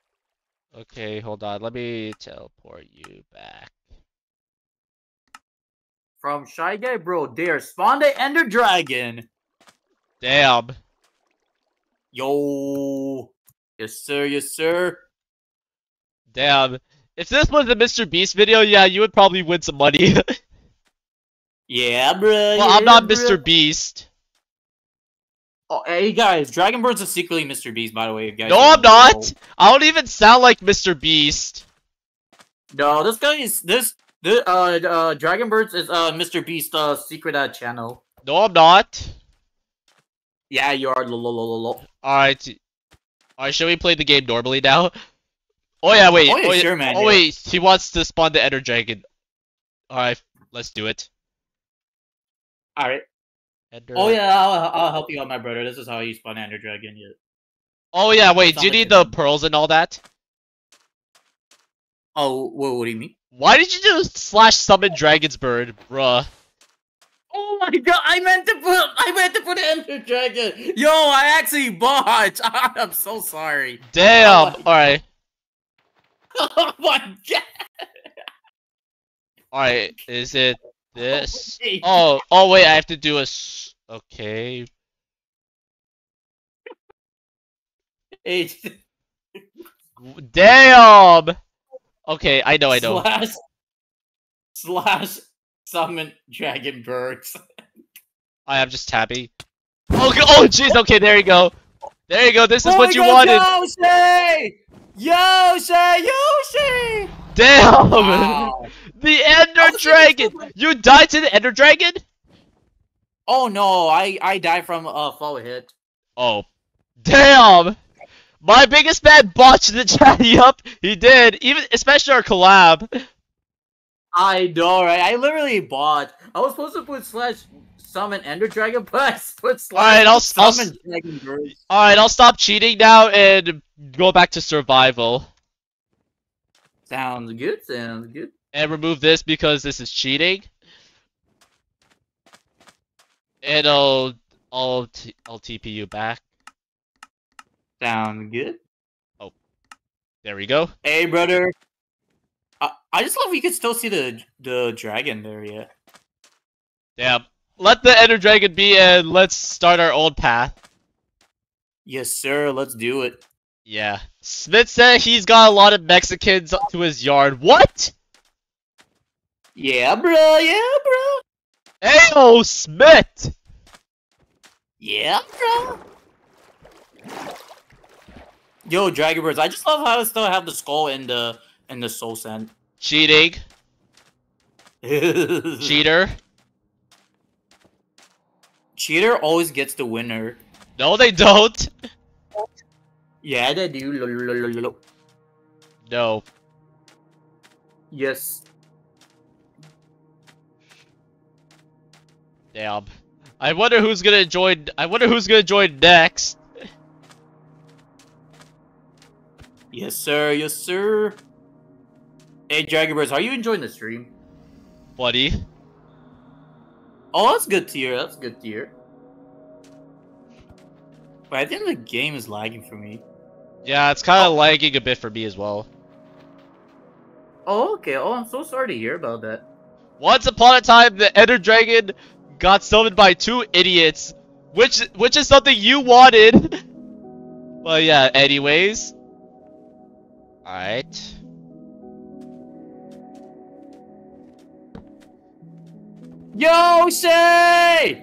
Okay, hold on. Let me teleport you back. From Shy Guy Bro, there spawned the Ender Dragon. Damn. Yo. Yes, sir. Yes, sir. Damn. If this was a Mr. Beast video, yeah, you would probably win some money. Yeah, bro. Well, I'm not Mr. Beast. Oh, hey guys, Dragon Bird's is secretly Mr. Beast, by the way. You guys No, I'm know. not. I don't even sound like Mr. Beast. No, this guy is this. This uh, uh Dragon Burns is uh Mr. Beast uh secret uh channel. No, I'm not. Yeah, you are. Lo, lo, lo, lo, lo. Alright. Alright, should we play the game normally now? Oh yeah, wait. Oh, yeah, sure, man, Oh yeah. wait, he wants to spawn the Ender Dragon. Alright, let's do it. All right. Ender. Oh yeah, I'll, I'll help you out, my brother. This is how you spawn Ender Dragon. Yeah. Oh yeah, wait, do you need the pearls and all that? Oh, what, what do you mean? Why did you just slash summon Dragon's Bird, bruh? Oh my god! I meant to put. I meant to put Ender Dragon. Yo, I actually bought. I'm so sorry. Damn! Oh Alright. Oh my god! Alright, is it this? Wait. Oh, oh wait, I have to do a s- Okay. H Damn! Okay, I know, I know. slash slash summon Dragon Burns. I am just happy. Okay, oh jeez, okay, there you go. There you go, this is Oh what you God, wanted. Yoshi! Yoshi! Yoshi! Damn! Wow. The Ender Dragon! You died to the Ender Dragon? Oh no, I I died from a uh, fall hit. Oh. Damn! My biggest fan botched the chat. Yup, he did. Even especially our collab. I know, right? I literally bought. I was supposed to put slash summon Ender Dragon, but I put slash Alright, I'll- I'll Dragon Burns. Alright, I'll stop cheating now and go back to survival. Sounds good. Sounds good. And remove this because this is cheating. And I'll I'll t I'll TP you back. Sound good. Oh, there we go. Hey, brother. I, I just love you could still see the the dragon there. Yeah. Damn. Let the Ender Dragon be and let's start our old path. Yes, sir. Let's do it. Yeah. Smith said he's got a lot of Mexicans to his yard. What? Yeah, bro. Yeah, bro. Ayo, Smith! Yeah, bro. Yo, Dragon Burns. I just love how I still have the skull and the and the soul sand. Cheating. Cheater. Cheater. Always gets the winner. No, they don't. Yeah, they do. No. Yes. Damn. I wonder who's gonna join. I wonder who's gonna join next. Yes, sir. Yes, sir. Hey, Dragon Burns, are you enjoying the stream? Buddy. Oh, that's good to hear. That's good to hear. But I think the game is lagging for me. Yeah, it's kind of oh. lagging a bit for me as well. Oh, okay. Oh, I'm so sorry to hear about that. Once upon a time, the Ender Dragon got summoned by two idiots, which which is something you wanted. but yeah, anyways. Alright. Yoshi!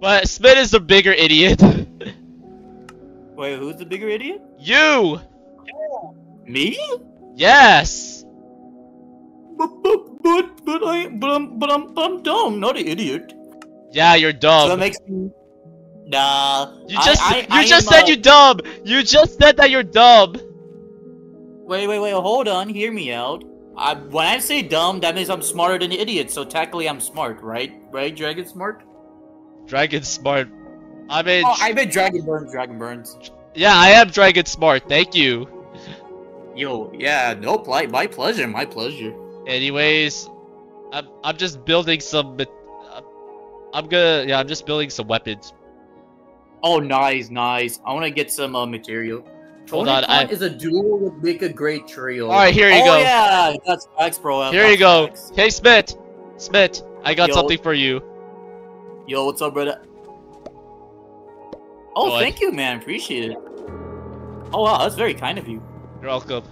But Smith is the bigger idiot. Wait, who's the bigger idiot? you! Me? Yes! But but but but I but I'm but I'm, but I'm dumb, not an idiot. Yeah, you're So dumb. that makes me. Nah. you just I, I, you I just said uh, you dumb. You just said that you're dumb. Wait, wait, wait. Hold on. Hear me out. I, when I say dumb, that means I'm smarter than the idiot. So technically, I'm smart, right? Right, Dragon Smart? Dragon Smart. I mean, Oh, I bet Dragon Burns. Dragon Burns. yeah, I am Dragon Smart. Thank you. Yo, yeah, no, pl- my pleasure, my pleasure. Anyways, I'm I'm just building some. I'm- I'm gonna yeah, I'm just building some weapons. Oh, nice, nice. I want to get some uh, material. Hold Tony on, I- is a duo would make a great trio. All right, here you oh, go. yeah, that's facts, bro. Here you That's go. facts. Hey Smith, Smith, I got Yo. something for you. Yo, what's up, brother? Oh, Go thank you, man. Appreciate it. Oh wow, that's very kind of you. You're welcome.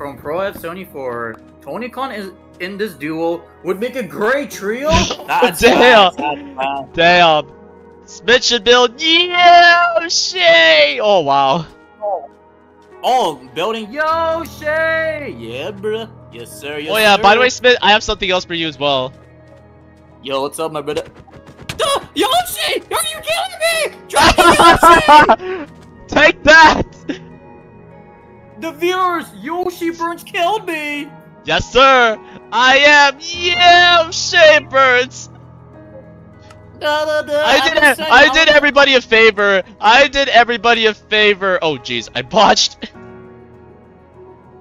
From Pro F74, Tony Khan is in this duo would make a great trio. That's Damn. facts. Damn. Smith should build Yoshi! Oh wow. Oh, oh building Yoshi! Yeah, bruh. Yes, sir. Yes, oh yeah, by the way, Smith, I have something else for you as well. Yo, what's up, my brother? Duh, Yoshi! Are you killing me? Dragon Yoshi! Take that! The viewers, Yoshi Burns killed me! Yes, sir! I am Yoshi Birds! Da, da, da, I did I'm I did everybody a favor. I did everybody a favor. Oh jeez, I botched.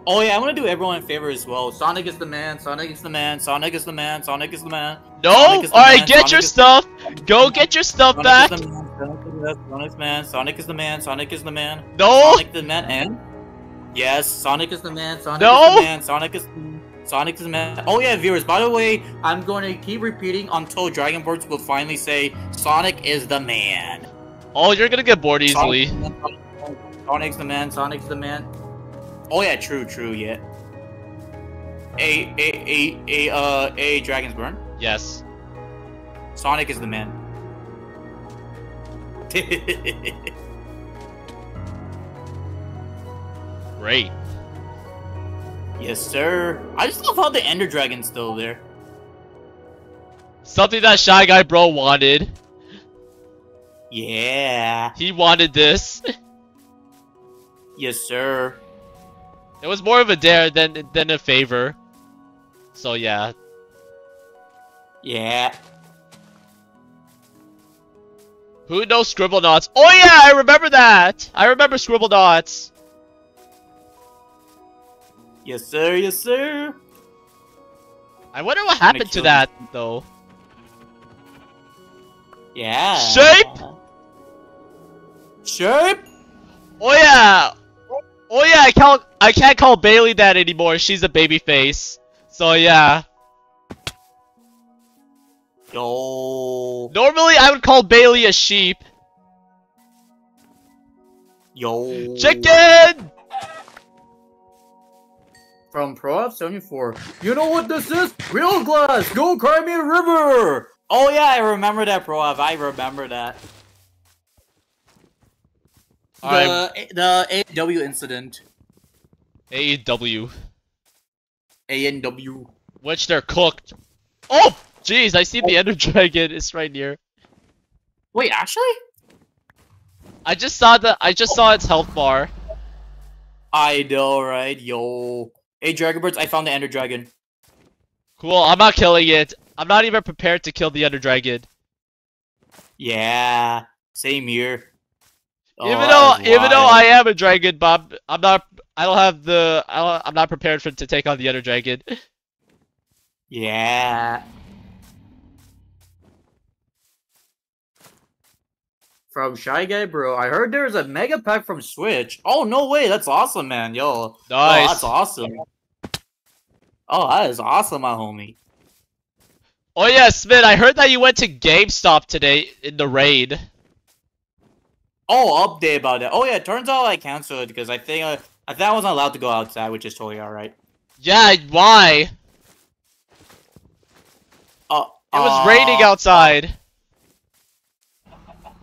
Oh yeah, I want to do everyone a favor as well. Sonic is the man, Sonic is the man, Sonic is the man, Sonic is the man. No? Sonic is the Alright, man, get Sonic your stuff. Go get your stuff Sonic back. is the man, Sonic is the man, Sonic is the man, Sonic is the man. No? Sonic the man and Yes, Sonic is the man, Sonic No? is the man, Sonic is Sonic is the man. Oh yeah, viewers, by the way, I'm going to keep repeating until Dragon Burns will finally say Sonic is the man. Oh, you're gonna get bored easily. Sonic's the man, Sonic's the man. Oh yeah, true, true, yeah. A a a a uh a Dragon's Burn. Yes. Sonic is the man. Great. yes, sir. I just love how the Ender Dragon's still there. Something that Shy Guy Bro wanted. Yeah. He wanted this. Yes, sir. It was more of a dare than than a favor. So yeah. Yeah. Who knows Scribblenauts? Oh yeah, I remember that! I remember Scribblenauts. Yes, sir. Yes, sir. I wonder what happened to that though. Yeah. Shape? Shape? Oh yeah! Oh yeah, I can't I can't call Bayley that anymore. She's a baby face. So yeah. Yo. Normally I would call Bayley a sheep. Yo. Chicken! From Pro F74. You know what this is? Real glass! Go cry me a river! Oh yeah, I remember that, Pro I remember that. The, the AW incident. AEW. ANW. Which they're cooked. Oh! Jeez, I see the Ender Dragon. It's right near. Wait, actually? I just saw the I just saw its health bar. I know, right? Yo. Hey, Dragon Birds, I found the Ender Dragon. Cool, I'm not killing it. I'm not even prepared to kill the Ender Dragon. Yeah. Same here. Oh, even though even though. I am a dragon, Bob, I'm not I don't have the I don't, I'm not prepared for to take on the Ender Dragon. Yeah. From Shy Guy Bro, I heard there's a mega pack from Switch. Oh no way, that's awesome, man. Yo, Oh, Nice. that's awesome. Oh, that is awesome, my homie. Oh yeah, Smith, I heard that you went to GameStop today in the raid. Oh, update about that. Oh yeah, it turns out I canceled it because I think uh, I think I wasn't allowed to go outside, which is totally alright. Yeah, why? Uh, It was uh, raining outside.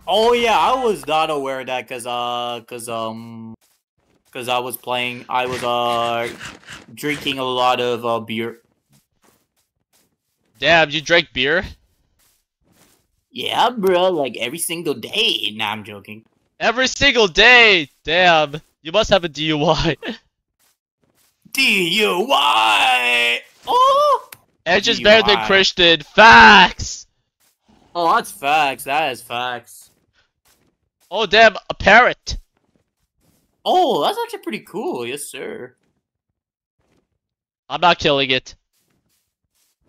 Oh yeah, I was not aware of that because uh, cause um, cause I was playing, I was uh, drinking a lot of uh beer. Damn, you drank beer? Yeah, bro, like every single day. Nah, I'm joking. Every single day! Damn, you must have a DUI. DUI. Oh. Edge is better than. Christian. Facts. Oh, that's facts. That is facts. Oh damn, a parrot. Oh, that's actually pretty cool. Yes, sir. I'm not killing it.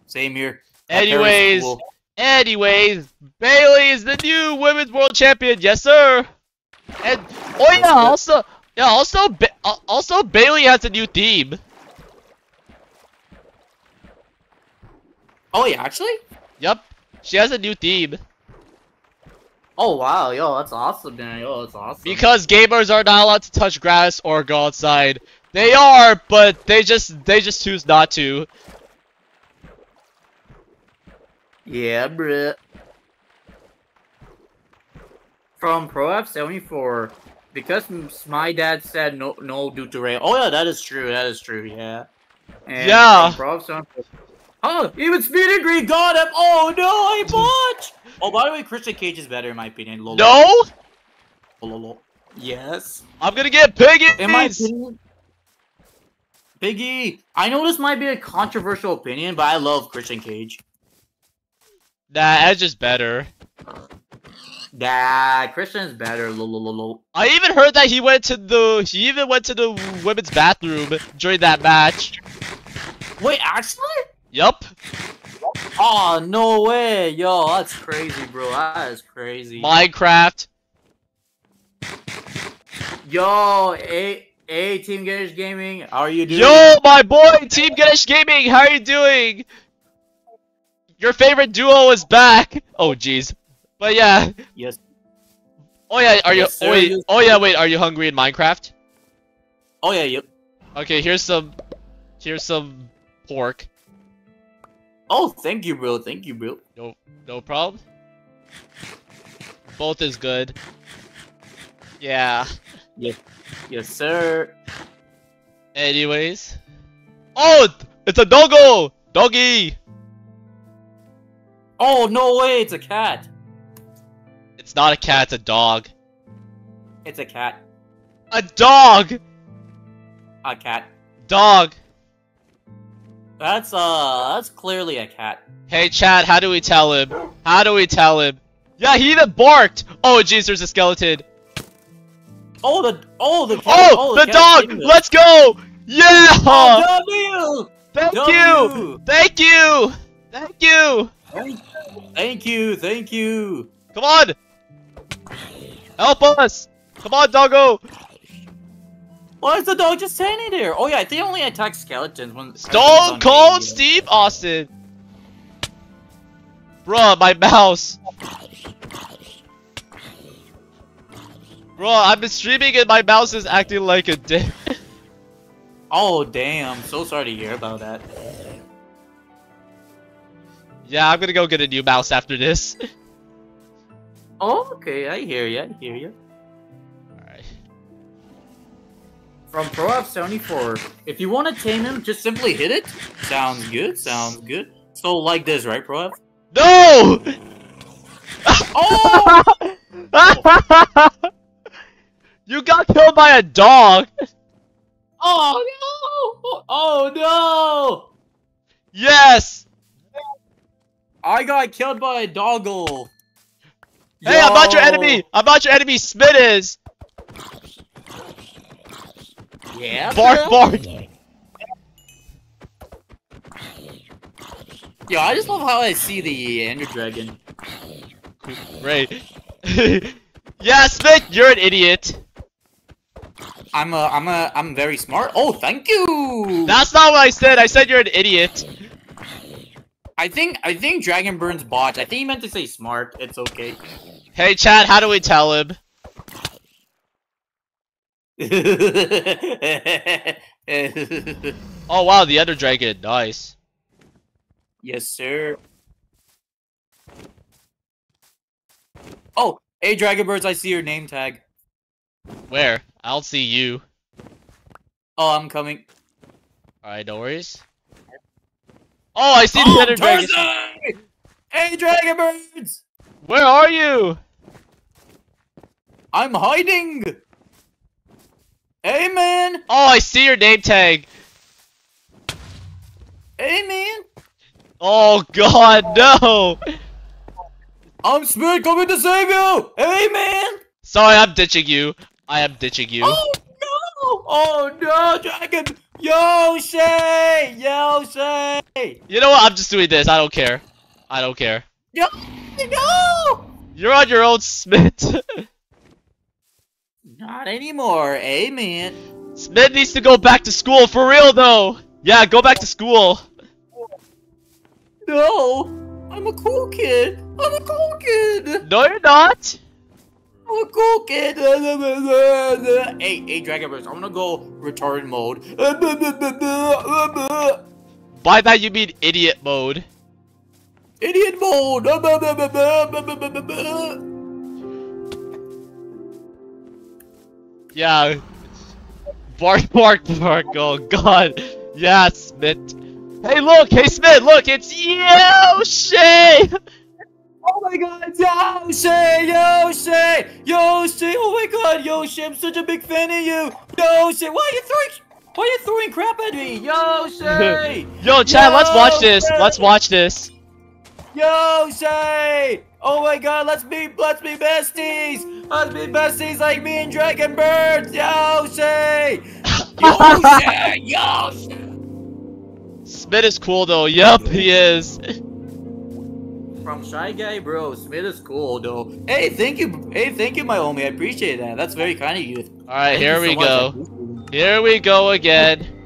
Same here. That Anyways, cool. anyways, Bayley is the new women's world champion. Yes, sir. And oh yeah, also yeah, also ba uh, also Bayley has a new theme. Oh yeah, actually. Yep, she has a new theme Oh wow, yo, that's awesome, man. Yo, that's awesome. because gamers are not allowed to touch grass or go outside. They are, but they just they just choose not to. Yeah, bruh. From Pro F74, because my dad said no, no due to rain. Oh yeah, that is true. That is true. Yeah. And Yeah. from Pro F74. Oh, even Speed and Green got him. Oh no, I botched. Oh, by the way, Christian Cage is better in my opinion. Lol. No, Lol, lol, lol. Yes. I'm gonna get Piggy. In my opinion. Biggie, I know this might be a controversial opinion, but I love Christian Cage. Nah, Edge is better. Nah, Christian's better. Lol, lol, lol, lol. I even heard that he went to the he even went to the women's bathroom during that match. Wait, actually? Yup. Oh no way, yo, that's crazy, bro. That is crazy. Minecraft. Yo, a a Team Ganesh Gaming, how are you doing? Yo, my boy, Team Ganesh Gaming, how are you doing? Your favorite duo is back. Oh, jeez. But yeah. Yes. Oh yeah. Are you? Yes, oh, wait. Oh yeah. Wait. Are you hungry in Minecraft? Oh yeah, yep. Okay. Here's some. Here's some pork. Oh, thank you, bro. Thank you, bro. No no problem. Both is good. Yeah. Yes, yes, sir. Anyways. Oh, it's a doggo. Doggy. Oh no way, it's a cat. It's not a cat. It's a dog. It's a cat. A dog. A cat. Dog. That's uh, that's clearly a cat. Hey, Chad, how do we tell him? How do we tell him? Yeah, he even barked! Oh, jeez, there's a skeleton. Oh the oh the cat. Oh, the, cat's dog! Let's go! Yeah! Oh, Thank W! you! Thank you! Thank you! Thank, thank you, thank you. Come on! Help us! Come on, doggo! Why is the dog just standing there? Oh yeah, they only attack skeletons when Stone Cold Steve Austin! Bruh, my mouse! Bruh, I've been streaming and my mouse is acting like a dick. Oh damn, so sorry to hear about that. yeah, I'm gonna go get a new mouse after this. Oh, okay, I hear you, I hear you. From Pro F74, if you want to tame him, just simply hit it. Sounds good, sounds good. So like this, right, Pro F? No! Oh! you got killed by a dog! Oh no! Oh no! Yes! I got killed by a doggle. Hey, I'm not your enemy! I'm not your enemy, Smith is! Yeah. Bark, bark! Yo, I just love how I see the Ender Dragon. Great. yeah, Smith, you're an idiot. I'm a, I'm a, I'm very smart. Oh, thank you. That's not what I said. I said you're an idiot. I think, I think Dragon Burns botched. I think he meant to say smart. It's okay. Hey, Chad, how do we tell him? Oh, wow, the other Dragon. Nice. yes, sir. Oh, hey, Dragon Burns, I see your name tag. Where? I don't see you. Oh, I'm coming. Alright, no worries. Oh, I see the oh, other Dragon. Hey, Dragon Burns! Where are you? I'm hiding! Man! Oh, I see your name tag. Amen. Oh god, no! I'm Smith coming to save you. Amen. Sorry, I'm ditching you. I am ditching you. Oh no! Oh no, Dragon! Yo, Shay! Yo, Shay! You know what? I'm just doing this. I don't care. I don't care. Yo, no! You're on your own, Smith. Not anymore, eh, man? Smith needs to go back to school for real, though. Yeah, go back to school. No! I'm a cool kid! I'm a cool kid! No, you're not. I'm a cool kid! hey, hey, Dragon Burst, I'm gonna go retarded mode. By that you mean idiot mode. Idiot mode! Yeah. Bark, bark, bark. Oh god. Yeah, Smith. Hey, look. Hey, Smith. Look. It's you, Shay. Oh my god, Yoshi! Yoshi! Yoshi! Oh my god, Yoshi, I'm such a big fan of you! Yoshi, why are you throwing why are you throwing crap at me? Yoshi! Yo, Chad. Let's watch this. Let's watch this. Yoshi! Oh my god, let's be let's be besties! Let's be besties like me and Dragon Burns! Yoshi! Yoshi! Yoshi! Smith is cool though. Yup, he is. From Shy Guy Bro, Smith is cool though. Hey, thank you hey, thank you my homie, I appreciate that. That's very kind of you. All right, here you we so go. Here we go again.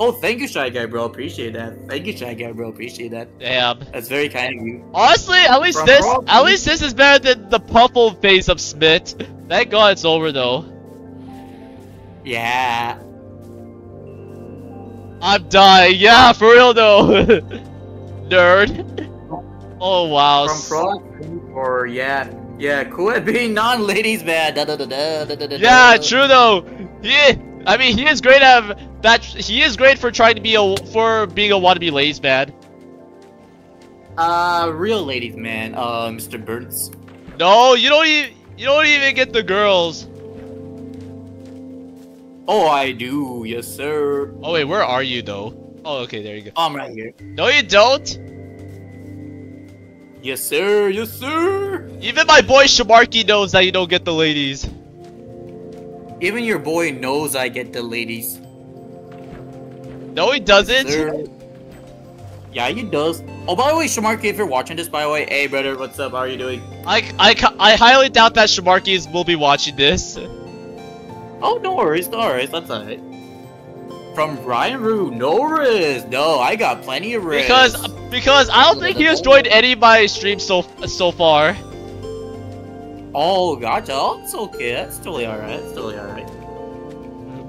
Oh, thank you, Shy Guy Bro, appreciate that. Thank you, Shy Guy Bro, appreciate that. Damn. That's very kind of you. Honestly, at least From this, Rob- at least this is better than the puffle phase of Smith. Thank God it's over though. Yeah. I'm dying. Yeah, for real though. Nerd. Oh wow. From Frog or yeah. Yeah, cool at being non-ladies man. Da, da, da, Yeah, true though. He, I mean, he is great at that. He is great for trying to be a for being a wannabe ladies man. Uh, real ladies man, uh, Mr. Burns. No, you don't even you don't even get the girls. Oh, I do, yes sir. Oh wait, where are you though? Oh, okay, there you go. I'm right here. No, you don't. Yes sir, yes sir. Even my boy Shamarky knows that you don't get the ladies. Even your boy knows I get the ladies. No, he doesn't. Sir. Yeah, he does. Oh, by the way, Shamarky, if you're watching this, by the way, hey brother, what's up? How are you doing? I, I, I highly doubt that Shamarky will be watching this. Oh, no worries, no worries, that's alright. From Ryan Rue, no riz. No, I got plenty of riz. Because because I don't think he has joined any of my streams so so far. Oh, gotcha. Oh, it's okay. That's totally alright. It's totally alright.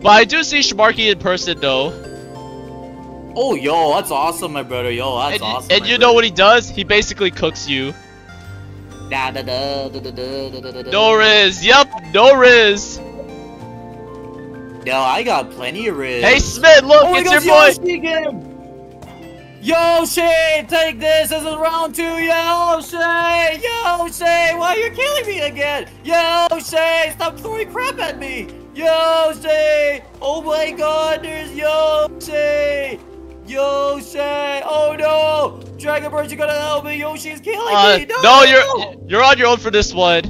But I do see Shamarky in person, though. Oh, yo, that's awesome, my brother. Yo, that's and, awesome. And you brother. know what he does? He basically cooks you. Da, da, da, da, da, da, da, da, no Riz. Yep, no Riz. No, I got plenty of Riz. Hey, Smith, look, oh it's God, your boy. Yoshi. Take this. This is round two. Yoshi, Yoshi, why are you killing me again? Yoshi, stop throwing crap at me. Yoshi, oh my God, there's Yoshi. Yoshi, oh no, Dragon Burn, you gotta help me. is killing Uh, me. no, you're you're on your own for this one.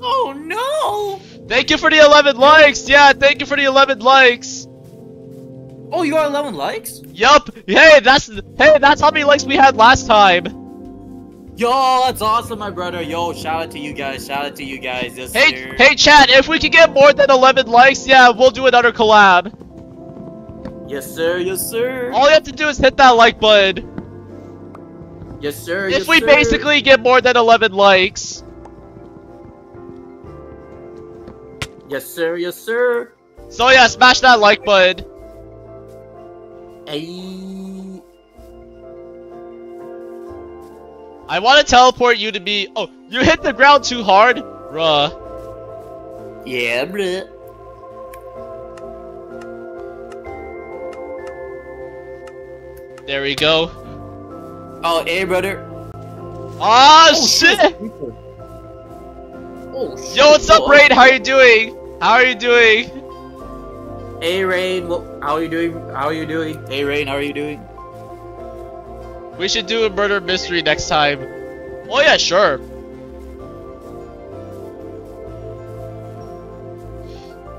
Oh no. Thank you for the 11 likes. Yeah, thank you for the 11 likes. Oh, you got 11 likes? Yup. Hey, that's hey, that's how many likes we had last time. Yo, that's awesome, my brother. Yo, shout out to you guys. Shout out to you guys. Yes, Hey, sir. hey, chat. If we can get more than 11 likes, yeah, we'll do another collab. Yes, sir. Yes, sir. All you have to do is hit that like button. Yes, sir. If yes, we sir. basically get more than 11 likes. Yes, sir. Yes, sir. So yeah, smash that like button. Hey. I want to teleport you to be. Oh, you hit the ground too hard, bruh. Yeah, bruh. There we go. Oh, hey, brother. Ah, Oh, shit. Oh, shit. Yo, what's up, Raid? How you doing? How are you doing? Hey Rain, wha- how are you doing? How are you doing? Hey Rain, how are you doing? We should do a murder mystery next time. Oh yeah, sure.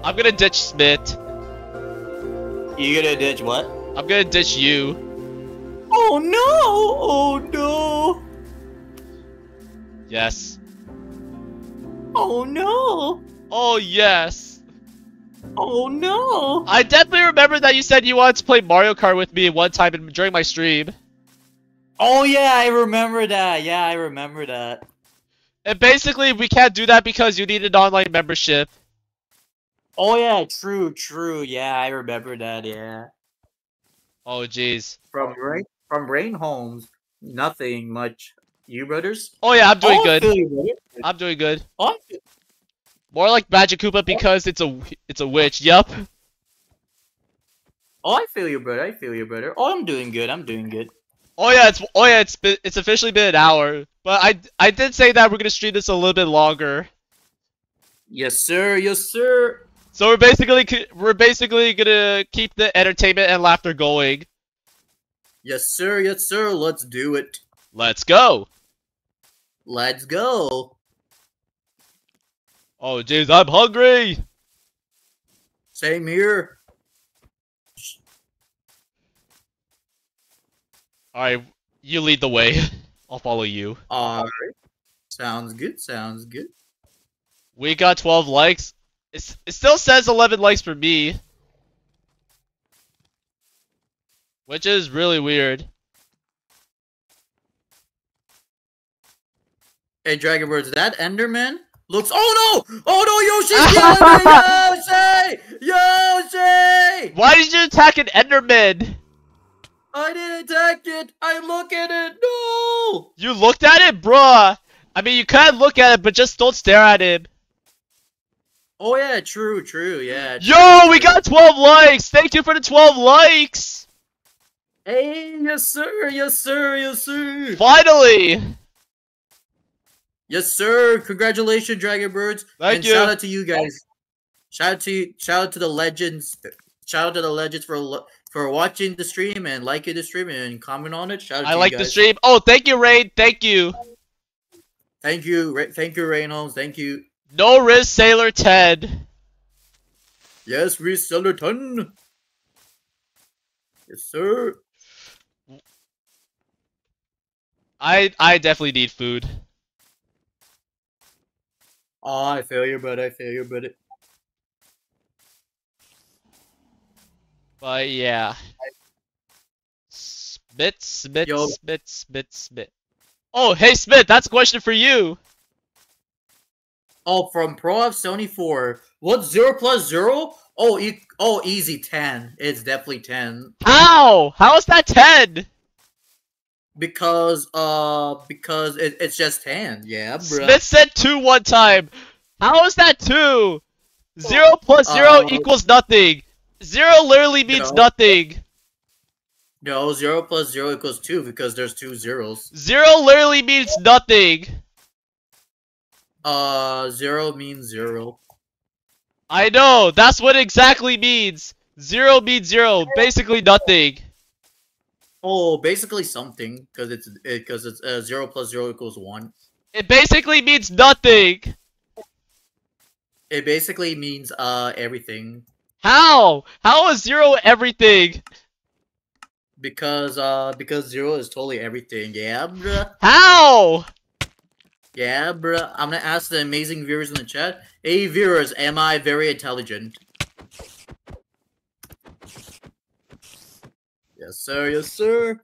I'm gonna ditch Smith. You gonna ditch what? I'm gonna ditch you. Oh no! Oh no! Yes. Oh no! Oh yes. Oh no! I definitely remember that you said you wanted to play Mario Kart with me one time in, during my stream. Oh yeah, I remember that. Yeah, I remember that. And basically, we can't do that because you need an online membership. Oh yeah, true, true. Yeah, I remember that. Yeah. Oh jeez. From Rain, from Rain Homes, nothing much. You brothers? Oh yeah, I'm doing Oh, I good. feel you, brother. I'm doing good. Oh, I feel- More like Magikoopa because it's a it's a witch. Yup. oh, I feel you, brother. I feel you, brother. Oh, I'm doing good. I'm doing good. Oh yeah, it's oh yeah, it's been, it's officially been an hour. But I I did say that we're gonna stream this a little bit longer. Yes, sir. Yes, sir. So we're basically we're basically gonna keep the entertainment and laughter going. Yes, sir. Yes, sir. Let's do it. Let's go. Let's go. Oh jeez, I'm hungry. Same here. All right, you lead the way. I'll follow you. Alright. Sounds good. Sounds good. We got 12 likes. It's, it still says 11 likes for me. Which is really weird. Hey, Dragon Burns, that Enderman looks. Oh no! Oh no! Yoshi's killing me! Yoshi! Yoshi! Why did you attack an Enderman? I didn't attack it. I look at it. No! You looked at it, bruh. I mean, you can look at it, but just don't stare at him. Oh yeah, true, true. Yeah. Yo, we got 12 likes. Thank you for the 12 likes. Hey, yes sir, yes sir, yes sir. Finally. Yes sir. Congratulations, Dragon Burns. Thank and you. shout out to you guys. Shout out to you, shout out to the legends. Shout out to the legends for for watching the stream and liking the stream and comment on it. Shout out to I you like the stream. Oh, thank you, Rain. Thank you. Thank you, Ra- thank you, Rain Holmes. Thank you. No risk, Sailor Ted. Yes, reseller ton. Yes, sir. I I definitely need food. Oh, I feel you, but I feel you, but it. But yeah. Smith, Smith, Yo. Smith, Smith, Smith. Oh, hey Smith, that's a question for you. Oh, from Pro F Sony 4. What's 0 plus 0? Oh, e- oh, easy 10. It's definitely 10. How? How is that 10? Because, uh, because it, it's just 10. Yeah, bro. Smith said 2 one time. How is that 2? 0 plus 0 Uh, equals nothing. 0 literally means know. nothing. No, 0 plus 0 equals 2 because there's two zeros. 0 literally means nothing. Uh, 0 means 0. I know, that's what exactly means. 0 means 0, basically nothing. Oh, basically something because it's because it's uh, 0 plus 0 equals 1. It basically means nothing. It basically means uh everything How? How is 0 everything? because uh because 0 is totally everything. Yeah, bruh. How? Yeah, bruh. I'm gonna ask the amazing viewers in the chat. Hey, viewers, am I very intelligent? Yes, sir. Yes, sir.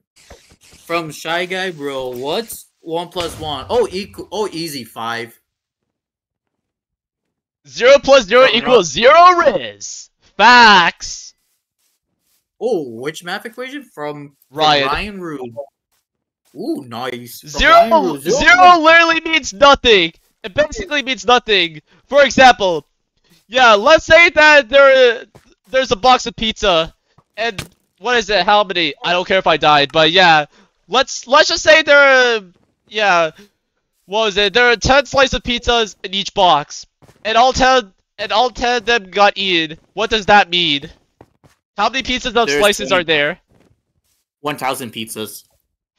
From Shy Guy Bro, what's one plus one? Oh, equal. Oh, easy five. 0 plus 0 Oh, no. equals 0 Riz. Facts. Oh, which math equation? From, from Ryan. Ryan Rude. Ooh, nice. From Zero, zero literally means nothing. It basically means nothing. For example, yeah, let's say that there, there's a box of pizza, and what is it? How many? I don't care if I died, but yeah, let's let's just say there, are, yeah, what was it? There are ten slices of pizzas in each box, and all ten and all ten of them got eaten. What does that mean? How many pizzas of There's slices twenty- are there? One thousand pizzas.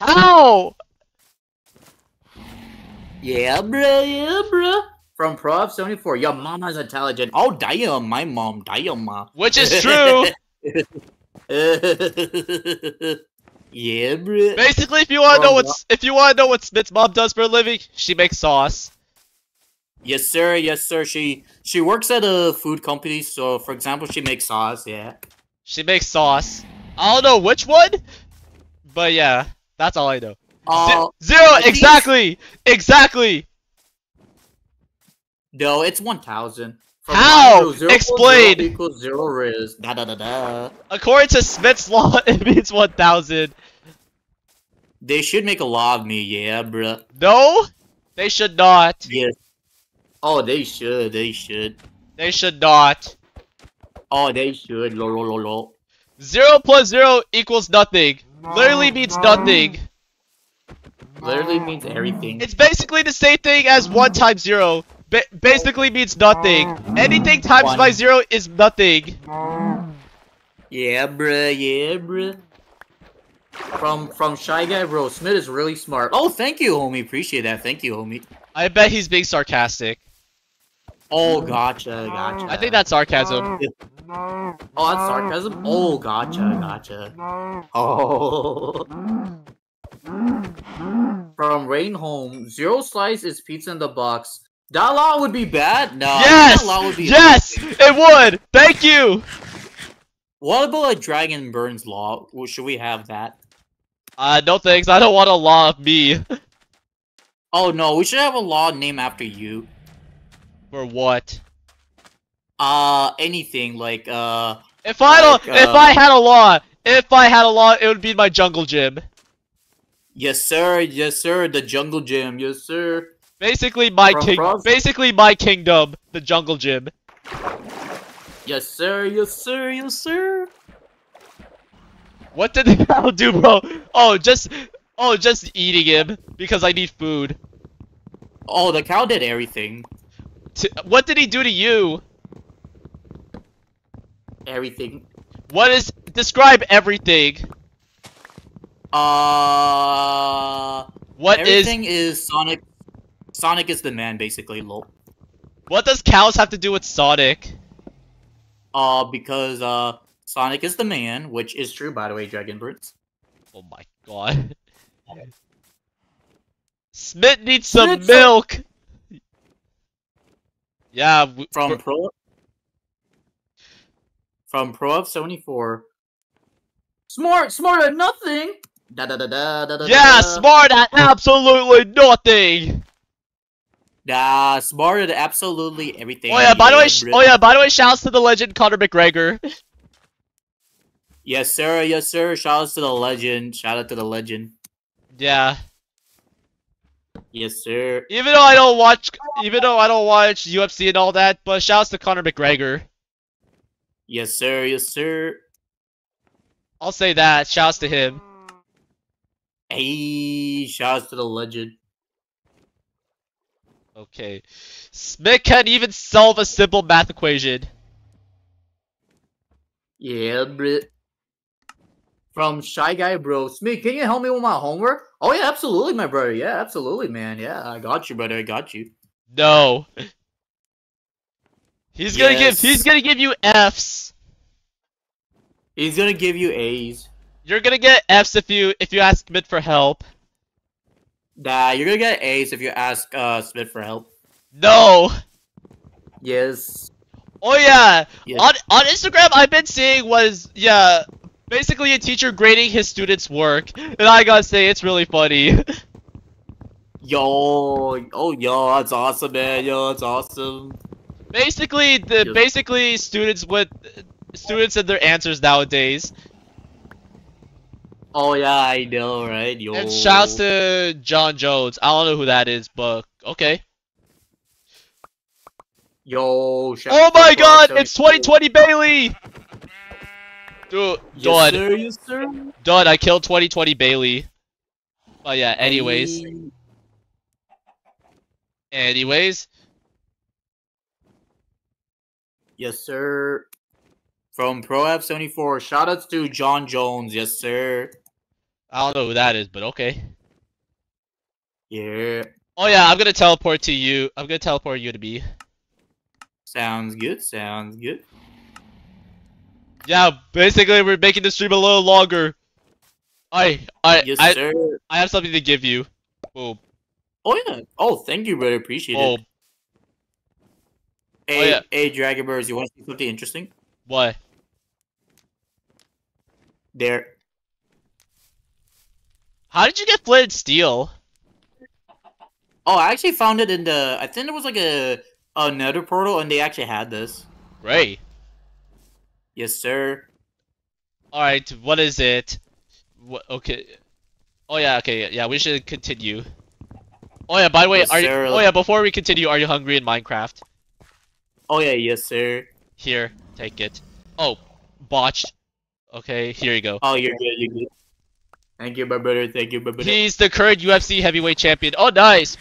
How? Yeah, bruh, yeah, bruh. From Prof 74. Your mama's intelligent. Oh, damn, my mom, damn. ma. Which is true. yeah, bruh. Basically, if you want to know Bro, what's if you want to know what Smith's mom does for a living, she makes sauce. Yes, sir. Yes, sir. She she works at a food company. So, for example, she makes sauce. Yeah. She makes sauce. I don't know which one, but yeah, that's all I know. Uh, Zero, exactly, exactly. no, it's one thousand. How? Explain. Zero Equals zero riz. Da da da da. According to Smith's law, it means 1,000. They should make a law of me. Yeah, bruh. No, they should not. Yes. Oh, they should. They should. They should not. Oh, they should. Lo lo lo lo. Zero plus zero equals nothing. Literally means nothing. Literally means everything. It's basically the same thing as one times zero. Ba- basically means nothing. Mm. Anything times One. by zero is nothing. Mm. Yeah, bruh. Yeah, bruh. From from Shy Guy Bro, Smith is really smart. Oh, thank you, homie. Appreciate that. Thank you, homie. I bet he's being sarcastic. Oh, gotcha, gotcha. I think that's sarcasm. Mm. Oh, that's sarcasm. Oh, gotcha, gotcha. Oh. From Rain Home, zero slice is pizza in the box. That law would be bad. No, Yes! law would be. Yes! It would! Thank you! What about a Dragon Burns law? Well, should we have that? Uh, no thanks. I don't want a law of me. Oh no, we should have a law named after you. For what? Uh, anything like uh. If I don't, Like, if uh, I had a law, if I had a law, it would be my jungle gym. Yes, sir. Yes, sir. The Jungle Gym. Yes, sir. Basically my From king, Frost? basically my kingdom, the jungle gym. Yes, sir. Yes, sir. Yes, sir. What did the cow do, bro? Oh, just, oh, just eating him because I need food. Oh, the cow did everything. T- what did he do to you? Everything. What is describe everything? Uh, What is? everything is Sonic. Sonic is the man, basically. Lol. what does cows have to do with Sonic? Uh, because uh, Sonic is the man, which is true, by the way, Dragon Burns. Oh my god. Smith needs some Smith, so- milk. Yeah, From Pro. From Pro of seventy four. Smart, smart at nothing. Da da da da da da. yeah, da. smart at absolutely nothing. Nah, smart at absolutely everything. Oh yeah, by the way, oh yeah, by the way, shouts to the legend Conor McGregor. Yes, sir. Yes, sir. Shouts to the legend. Shout out to the legend. yeah, Yes, sir. even though I don't watch, even though I don't watch UFC and all that, but shouts to Conor McGregor. Yes, sir. Yes, sir. I'll say that. Shouts to him. Hey, shouts to the legend. Okay, Smith can't even solve a simple math equation. Yeah, Brit. From Shy Guy Bro. Smith, can you help me with my homework? Oh, yeah, absolutely, my brother. Yeah, absolutely, man. Yeah, I got you, brother. I got you. No. He's gonna give. He's gonna give you Fs. He's gonna give you A's. You're gonna get Fs if you if you ask Smith for help. Nah, you're gonna get A's if you ask uh, Smith for help. No. Yes. Oh yeah. Yes. On on Instagram, I've been seeing was yeah, basically a teacher grading his students' work, and I gotta say it's really funny. Yo, oh, yo, that's awesome, man. Yo, that's awesome. basically, the Yes. basically students with students and their answers nowadays. Oh, yeah, I know, right? Yo. And shouts to Jon Jones. I don't know who that is, but okay. Yo, shout Oh out my God! It's 2020 Bayley. Dude, Yes, done, sir, yes, sir. done. I killed 2020 Bayley. But yeah, anyways, Hey. anyways. Yes, sir. from ProF74. Shout Shoutouts to Jon Jones, yes sir. I don't know who that is, but okay. Yeah, Oh yeah, I'm gonna teleport to you. I'm gonna teleport you to me. sounds good. Sounds good. Yeah, basically we're making the stream a little longer. I I Yes I, sir. I have something to give you. Boom. Oh yeah. Oh, thank you, brother. Appreciate Oh, it. Hey, yeah. hey, Dragon Burns, you want to see something interesting? what? There. How did you get flint and steel? Oh, I actually found it in the. I think it was like a another portal, and they actually had this. Great. Yes, sir. Alright, what is it? What, okay. Oh yeah, okay, yeah, yeah, we should continue. Oh yeah, by the way, Yes, are you, sir. oh yeah, before we continue, are you hungry in Minecraft? Oh yeah, yes, sir. Here, take it. Oh, botched. Okay, here you go. Oh, you're good. You're good. Thank you, my brother. Thank you, my brother. He's the current UFC heavyweight champion. Oh, nice.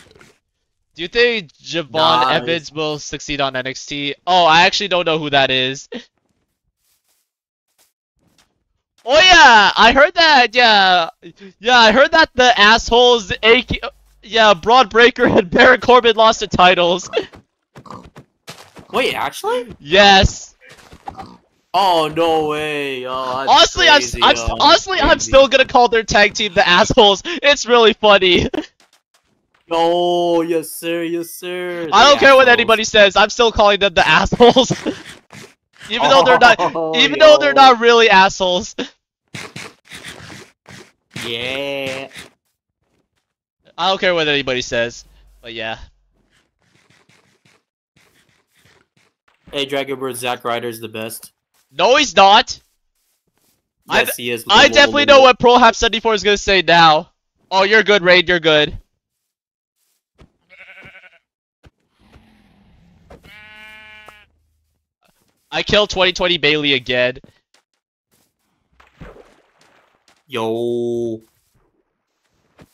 Do you think Je'Von Nice. Evans will succeed on NXT? Oh, I actually don't know who that is. Oh yeah, I heard that. Yeah, yeah, I heard that the assholes, AK, yeah, Bron Breakker and Baron Corbin lost the titles. Wait, actually? yes. Oh no way! Oh, Honestly, I'm, I'm oh, honestly I'm still gonna call their tag team the assholes. It's really funny. Oh yes, sir. Yes, sir. I don't The care what anybody says. I'm still calling them the assholes. even though they're not Oh, even though they're not really assholes. Yeah. I don't care what anybody says. But yeah. Hey, Dragon Burn, Zack Ryder's the best. No he's not. I Yes, he is. I definitely know what ProHap 74 is gonna say now. Oh you're good, Raid, you're good. I killed 2020 Bayley again. Yo.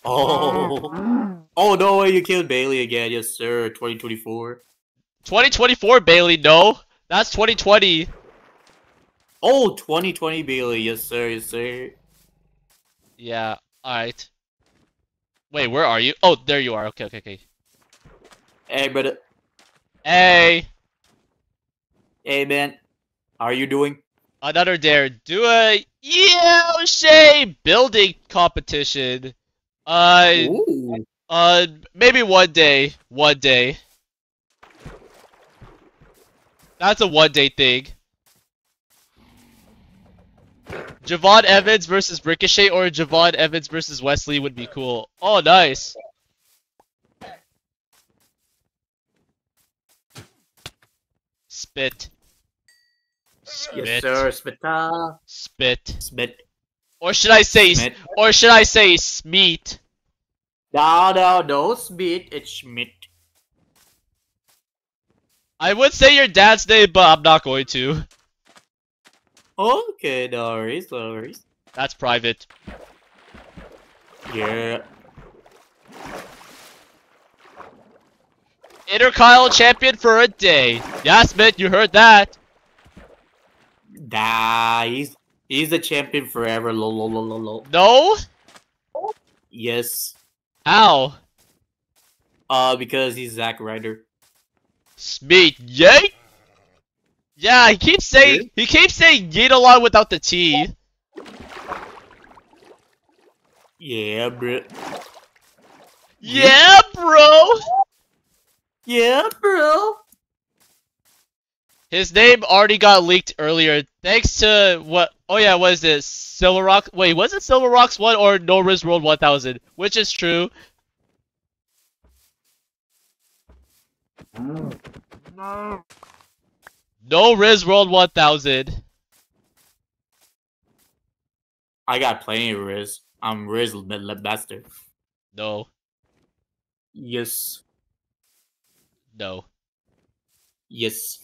Oh. Oh no way! You killed Bayley again. Yes, sir. 2024. 2024 Bayley, no. That's 2020. Oh, 2020 Bayley. Yes, sir. Yes, sir. Yeah, alright. Wait, where are you? Oh, there you are. Okay, okay, okay. Hey, brother. Hey, Hey, man. How are you doing? another dare. Do a Yoshi building competition. Uh, Ooh. uh, maybe one day. One day. That's a one day thing. Je'Von Evans versus Ricochet or Je'Von Evans versus Wes Lee would be cool. Oh, nice. Spit. Spit. Yes, sir. Spita. Spit. Spit. Or should I say, Smit. or should I say Smeet? No, no, no. Spit. It's Schmidt. I would say your dad's name, but I'm not going to. Okay, no worries, no worries. That's private. Yeah. Intercontinental champion for a day. Yeah, Smith, you heard that. Nah, he's he's the champion forever. Lol, lol, lol, lol, lol. No? Yes. How? Uh, because he's Zack Ryder. Smeet, yay? Yeah, he keeps saying he keeps saying yeet a lot without the T. Yeah, bro. Yeah, bro. Yeah, bro. His name already got leaked earlier, thanks to what? Oh yeah, what is this? Silver Rock? Wait, was it Silver Rocks one or No Riz World 1000? Which is true? No. No Riz World 1000. I got plenty of Riz. I'm Riz bastard. No, Yes. no. Yes.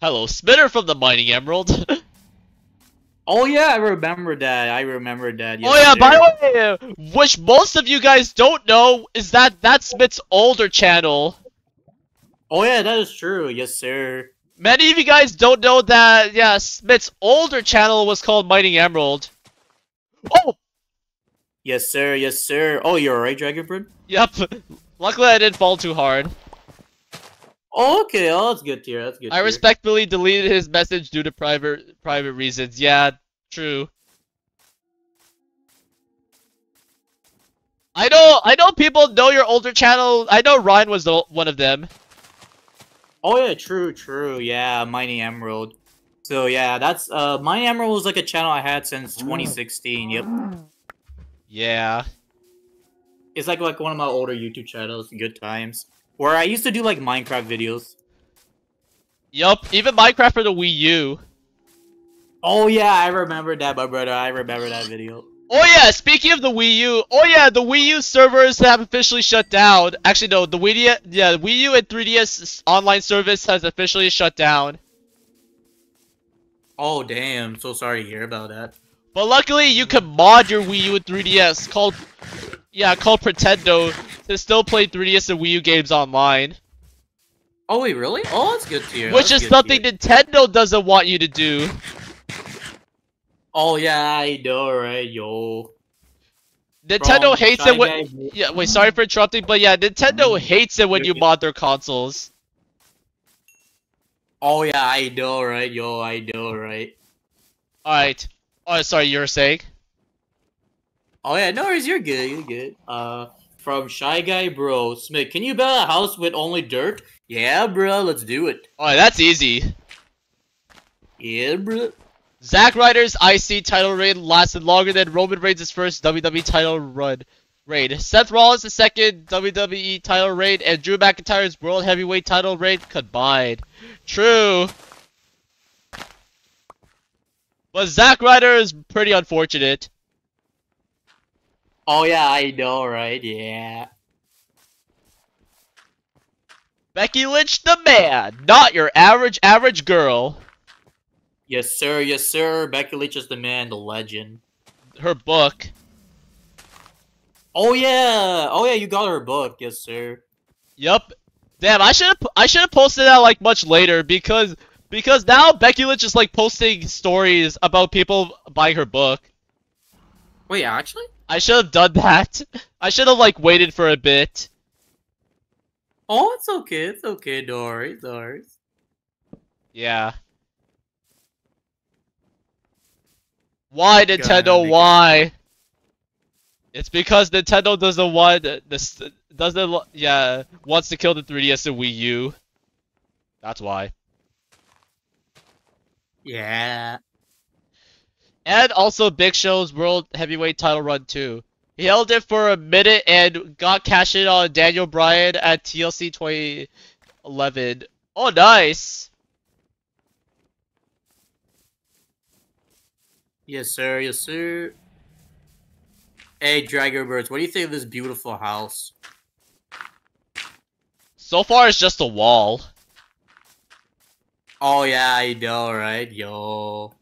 Hello, Spitter from the Mining Emerald. Oh yeah, I remember that. I remember that. oh yeah, by the way, which most of you guys don't know is that that's Smith's older channel. Oh yeah, that is true. Yes, sir. Many of you guys don't know that, yeah, Smith's older channel was called Mining Emerald. Oh! Yes, sir. Yes, sir. Oh, you're alright, Dragon Burn? Yep. Luckily, I didn't fall too hard. Oh, okay. Oh, that's good to hear. That's good. to I hear. respectfully deleted his message due to private private reasons. Yeah, true. I know, I know people know your older channel. I know Ryan was the, one of them. Oh yeah, true, true. Yeah, Mining Emerald. So yeah, that's uh, Mining Emerald was like a channel I had since 2016. Yep, Yeah. it's like like one of my older YouTube channels. Good times. Where I used to do like Minecraft videos. Yup, even Minecraft for the Wii U. Oh yeah, I remember that, my brother. I remember that video. Oh yeah, speaking of the Wii U, oh yeah, the Wii U servers have officially shut down. Actually, no, the Wii, D- yeah, the Wii U and 3DS online service has officially shut down. Oh damn, so sorry to hear about that. But luckily, you can mod your Wii U and 3DS called, yeah, called Pretendo to still play 3DS and Wii U games online. Oh wait, really? Oh, that's good to hear. Which that's is something. Nintendo doesn't want you to do. Oh yeah, I know, right, yo. Nintendo hates it when. Yeah, wait, sorry for interrupting, but yeah, Nintendo hates it when you mod their consoles. Oh yeah, I know, right, yo, I know, right. Alright. Oh, sorry, you were saying? Oh yeah, no worries, you're good, you're good. Uh, from Shy Guy Bro, Smith, can you build a house with only dirt? Yeah, bro, let's do it. Oh, that's easy. Yeah, bro. Zack Ryder's IC title reign lasted longer than Roman Reigns' first WWE title run. Reign. Seth Rollins' second WWE title reign and Drew McIntyre's World Heavyweight title reign combined. True. But Zack Ryder is pretty unfortunate. Oh yeah, I know, right? Yeah. Becky Lynch the man, not your average average girl. Yes, sir. Yes, sir. Becky Lynch is the man, the legend. Her book. Oh yeah. Oh yeah, you got her book. Yes, sir. Yup. Damn, I should have I should have posted that like much later because because now Becky Lynch is like posting stories about people buying her book. Wait, actually? I should have done that. I should have like waited for a bit. Oh, it's okay. It's okay. Don't worry. Don't worry. Yeah. Why Nintendo? Why? It's because Nintendo doesn't want this doesn't yeah wants to kill the 3DS and Wii U. That's why. Yeah. And also Big Show's World Heavyweight title run too. He held it for a minute and got cashed in on Daniel Bryan at TLC 2011. Oh, nice! Yes, sir. Yes, sir. Hey, Dragon Burns, what do you think of this beautiful house? So far, it's just a wall. Oh yeah, I know, right? Yo.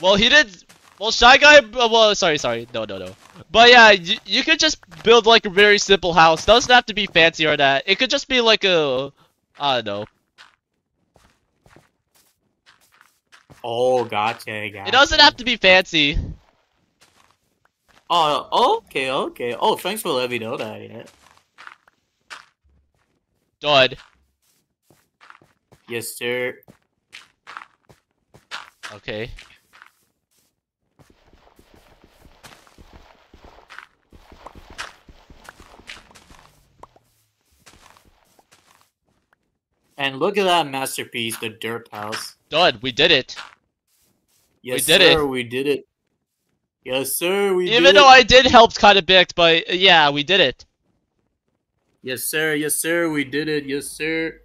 Well, he did. Well, Shy Guy. uh, Well, sorry, sorry. No, no, no. But yeah, you, you could just build like a very simple house. Doesn't have to be fancy or that. It could just be like a. I don't know. Oh, gotcha, gotcha. It doesn't have to be fancy. Oh, okay, okay. Oh, thanks for letting me know that. Yeah. Done. Yes, sir. Okay. And look at that masterpiece, the dirt house. Done. We did it. Yes, did sir, it. we did it. Yes, sir, we did Even though it. I did help kind of bit, but uh, yeah, we did it. Yes, sir, yes, sir, we did it. Yes, sir.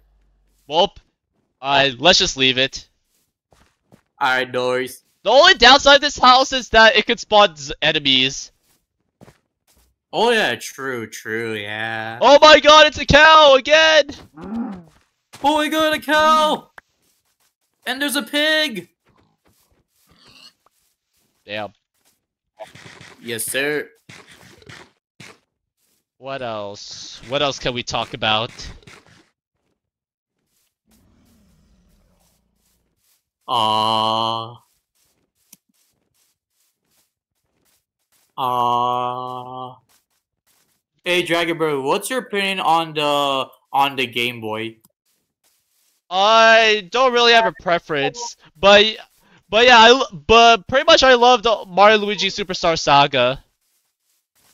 Well, alright, let's just leave it. Alright, Doris. The only downside of this house is that it could spawn enemies. Oh, yeah, true, true, yeah. Oh my god, it's a cow again! Oh, we got a cow! And there's a pig! Damn. Yes, sir. What else? What else can we talk about? Uh. Uh. Hey, Dragon Burn, what's your opinion on the on the Game Boy? I don't really have a preference, but but yeah, I but pretty much I loved Mario Luigi Superstar Saga.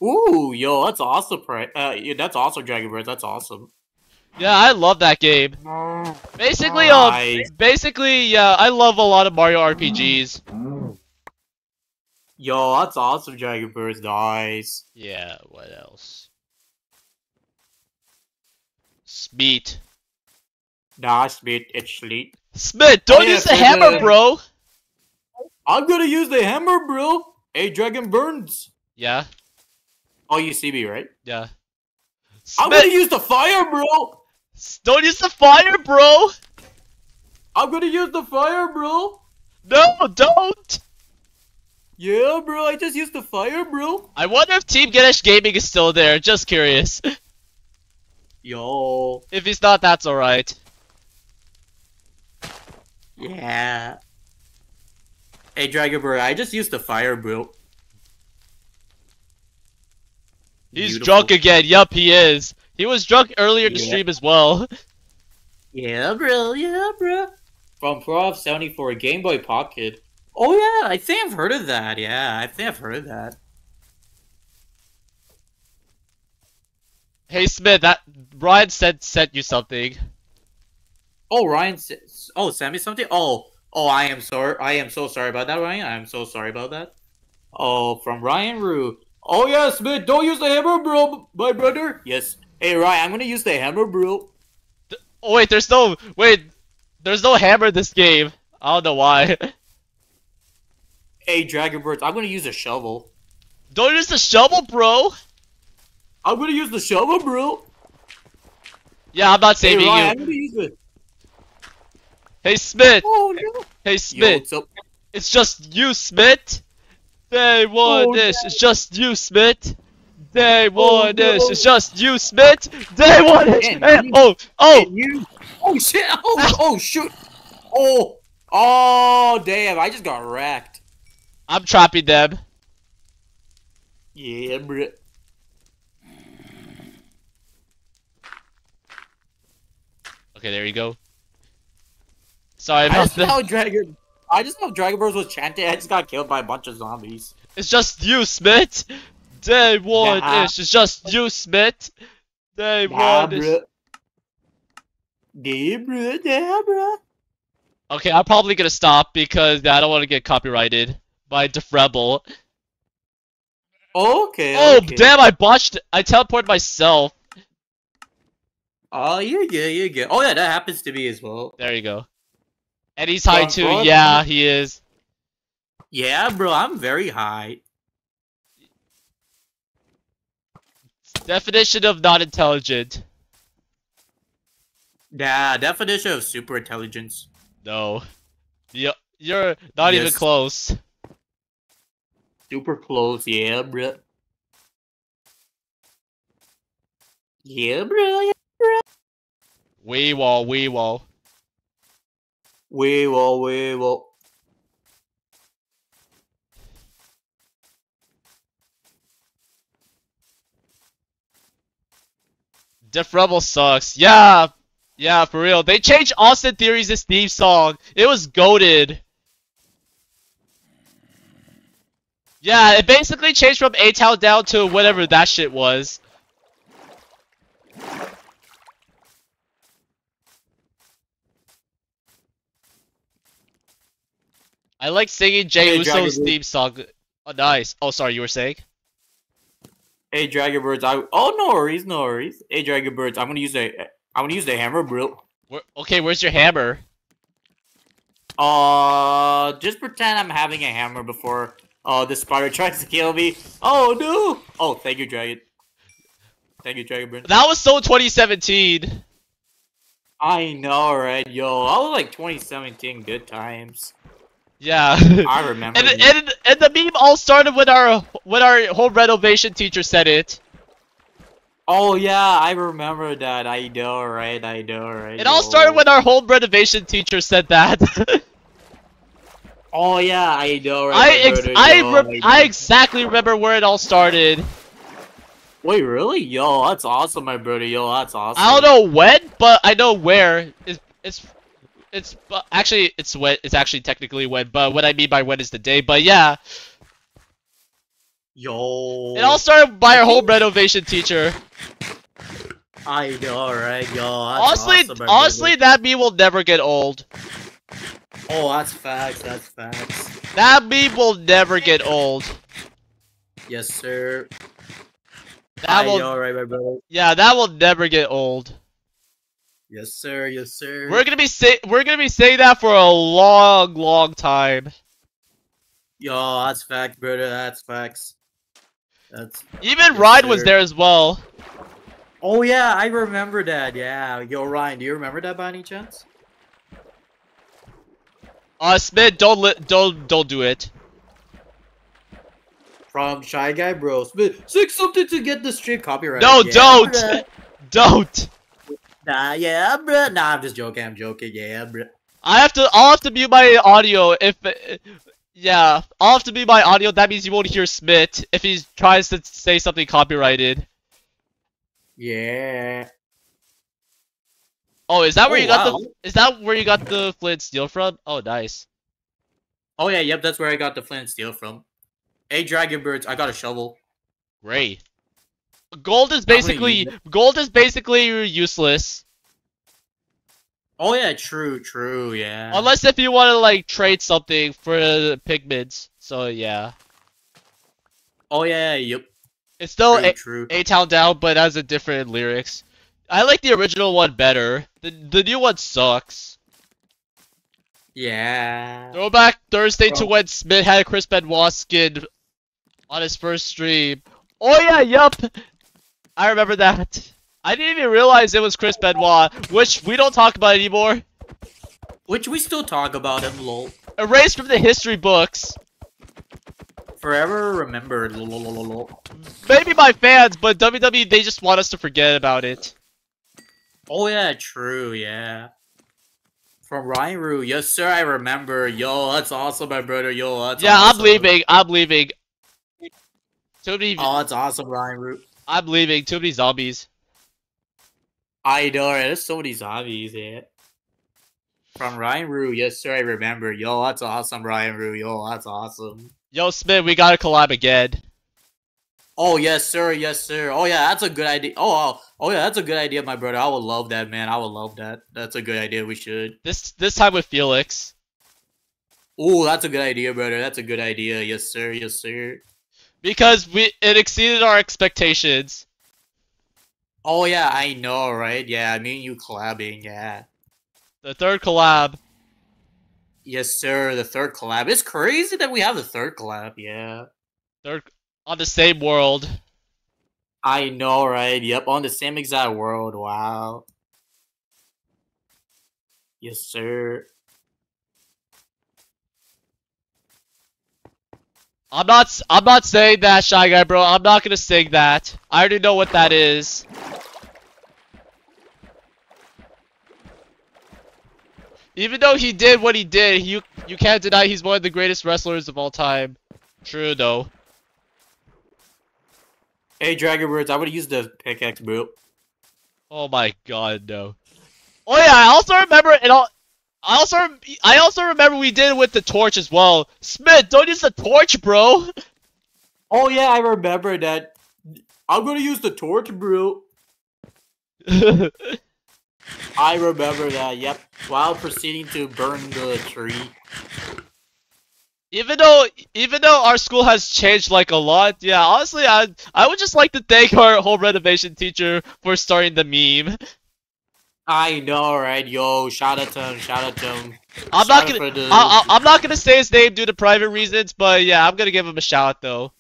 Ooh, yo, that's awesome, uh, yeah, that's awesome, Dragon Burn. That's awesome. Yeah, I love that game. Basically, um, basically, yeah, I love a lot of Mario RPGs. Yo, that's awesome, Dragon Burn. Nice. Yeah, what else? Smeet. Nice, mate. It's sweet. Smith, don't Oh, yeah, use the hammer, the- bro. I'm gonna use the hammer, bro. Hey, Dragon Burns. Yeah, Oh, you see me, right? yeah. I'm gonna use the fire, bro. don't use the fire, bro. I'm gonna use the fire, bro. No, don't. Yeah, bro. I just used the fire, bro. I wonder if Team Ganesh Gaming is still there. Just curious. Yo. if he's not, that's alright. Yeah. Hey, Dragon Burn. I just used the fire, bro. He's Beautiful. drunk again. Yup, he is. He was drunk earlier in the Yeah. stream as well. Yeah, bro. Yeah, bro. From Prof 74 Game Boy Pocket. Oh yeah, I think I've heard of that. Yeah, I think I've heard of that. Hey Smith, that Ryan said sent you something. Oh, Ryan. Oh, send me something. Oh, oh, I am sorry. I am so sorry about that, Ryan. I am so sorry about that. Oh, from Ryan Rue. Oh yes, Smith. Don't use the hammer, bro. My brother. Yes. Hey, Ryan. I'm gonna use the hammer, bro. Oh wait, there's no wait, there's no hammer this game. I don't know why. Hey, Dragon Burns. I'm gonna use a shovel. Don't use the shovel, bro. I'm gonna use the shovel, bro. Yeah, I'm not Hey, saving Ryan. I'm you. gonna use it. Hey Smith, Oh no. hey Yo, Smith, what's up? it's just you, Smith. They want Oh, this. no. It's just you, Smith. They Oh, want this. no. It's just you, Smith. They want it. Man, Hey, you- oh, oh, Hey, you. Oh shit. Oh, oh shoot. Oh. Oh damn! I just got wrecked. I'm trapping them. Yeah, bro. Okay, there you go. Sorry I about just know that. how Dragon. I just know Dragon Bros was chanting. I just got killed by a bunch of zombies. It's just you, Smith. They want Nah. this. It's just you, Smith. They Nah, bro. Yeah, bro. Yeah. Okay, I'm probably gonna stop because I don't want to get copyrighted by Defrebel. Okay. Oh okay. damn! I botched. I teleported myself. Oh, you're good. You're good. Oh yeah, that happens to me as well. There you go. And he's high too. Yeah, he is. Yeah, bro. I'm very high. Definition of not intelligent. Yeah, definition of super intelligence. No. You, you're not even close. Super close. Yeah, bro. Yeah, bro. Yeah. bro. Wee wall, wee wall. We will. We will. Def Rebel sucks. Yeah, yeah, for real. They changed Austin Theory's theme song. It was goaded. Yeah, it basically changed from A Town down to whatever that shit was. I like singing Jey Hey, Uso's Dragon theme song. Oh, nice. Oh, sorry, you were saying? Hey, Dragon Burns. I. Oh, no worries. No worries. Hey, Dragon Burns. I'm gonna use the. I'm gonna use the hammer, bro. Where, okay, where's your hammer? Uh, just pretend I'm having a hammer before uh the spider tries to kill me. Oh no! Oh, thank you, Dragon. Thank you, Dragon Burn. That was so 2017. I know, right? Yo, I was like 2017 good times. Yeah. I remember. and, and and the meme all started when our when our home renovation teacher said it. oh yeah, I remember that. I know, right? I know, right? It all started when our home renovation teacher said that. Oh yeah, I know. Right, I ex- I, yo, re- I exactly remember where it all started. Wait, really? Yo, that's awesome, my brother. Yo, that's awesome. I don't know when, but I know where. It's it's it's but actually it's when it's actually technically when, but what I mean by when is the day. But yeah, Yo. it all started by our home renovation teacher. I know, right? Yo, honestly, awesome, honestly, that meme will never get old. Oh, that's facts. That's facts. That meme will never get old. Yes, sir. That I will, know, right, my brother. yeah, that will never get old. Yes, sir. Yes, sir. We're gonna be say we're gonna be saying that for a long, long time. Yo, that's fact, brother. That's facts. That's. Even Ryan was there as well. Oh yeah, I remember that. Yeah. Yo, Ryan, do you remember that by any chance? Uh, Smith, don't li- don't don't do it. From Shy Guy Bro. Smith, say something to get the stream copyright. No, yeah, don't. Don't. Nah, yeah, bruh. Nah, I'm just joking. I'm joking. Yeah, bruh. I have to. I'll have to mute my audio if. Yeah, I'll have to mute my audio. That means you won't hear Smith if he tries to say something copyrighted. Yeah. Oh, is that where Oh, you got wow. the? Is that where you got the flint steel from? Oh, nice. Oh yeah, yep. That's where I got the flint steel from. Hey, Dragon Burns, I got a shovel. Great. Gold is basically gold is basically useless Oh yeah, true, true, yeah. unless if you want to like trade something for the pigments. So yeah, Oh yeah, yep. it's still True, a, true. a town down, but has a different lyrics. I like the original one better. The the new one sucks. Yeah. Throwback Thursday to when Smith had a Chris Benoit skin on his first stream. Oh yeah, yup. I remember that. I didn't even realize it was Chris Benoit, which we don't talk about anymore. Which we still talk about him, lol. Erased from the history books. Forever remembered, lol, lol, lol, lol. Maybe by fans, but WWE they just want us to forget about it. Oh yeah, true, yeah. From Ryan Roo, yes sir, I remember. Yo, that's awesome, my brother. Yo, that's yeah, awesome. I'm leaving. I'm leaving. Too many. Oh, that's awesome, Ryan Roo. I'm leaving. Too many zombies. I know, right? There's so many zombies, yeah. From Ryan Roo, yes sir, I remember. Yo, that's awesome, Ryan Roo. Yo, that's awesome. Yo, Smith, we gotta collab again. Oh yes, sir. Yes, sir. Oh yeah, that's a good idea. Oh, oh, oh yeah, that's a good idea, my brother. I would love that, man. I would love that. That's a good idea. We should. This this time with Felix. Oh, that's a good idea, brother. That's a good idea. Yes, sir. Yes, sir. Because we it exceeded our expectations. Oh yeah, I know, right? Yeah, I mean you collabing. Yeah. The third collab. Yes, sir. The third collab. It's crazy that we have the third collab. Yeah. Third on the same world. I know, right? Yep, on the same exact world. Wow. Yes, sir. I'm not I'm not saying that, Shy Guy bro. I'm not gonna sing that. I already know what that is. Even though he did what he did, you you can't deny he's one of the greatest wrestlers of all time. True though. Hey, Dragon Burns, I would use the pickaxe, bro. Oh my god, no. Oh yeah, I also remember it all. I also I also remember we did it with the torch as well. Smith, don't use the torch, bro. Oh yeah, I remember that. I'm gonna use the torch, bro. I remember that. Yep. While proceeding to burn the tree. even though even though our school has changed like a lot, yeah, honestly, I I would just like to thank our whole renovation teacher for starting the meme. I know, right? Yo, shout out to him. Shout out to him. I'm Shout not gonna I, I, I'm not gonna say his name due to private reasons, but yeah, I'm gonna give him a shout out though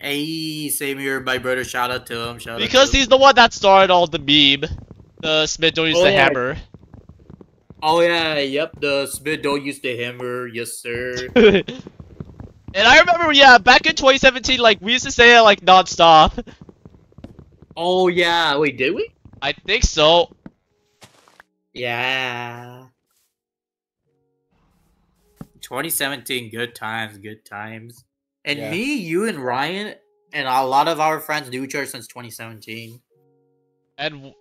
Hey, same here, my brother. Shout out to him. Shout because out to him. he's the one that started all the meme. The Smith don't use Oh, the yeah. hammer. Oh yeah, yep. The Smith don't use the hammer. Yes, sir. and I remember, yeah, back in 2017, like we used to say it like nonstop. oh yeah. Wait, did we? I think so. Yeah. 2017, good times, good times. And Yeah. me, you, and Ryan, and a lot of our friends knew each other since 2017. And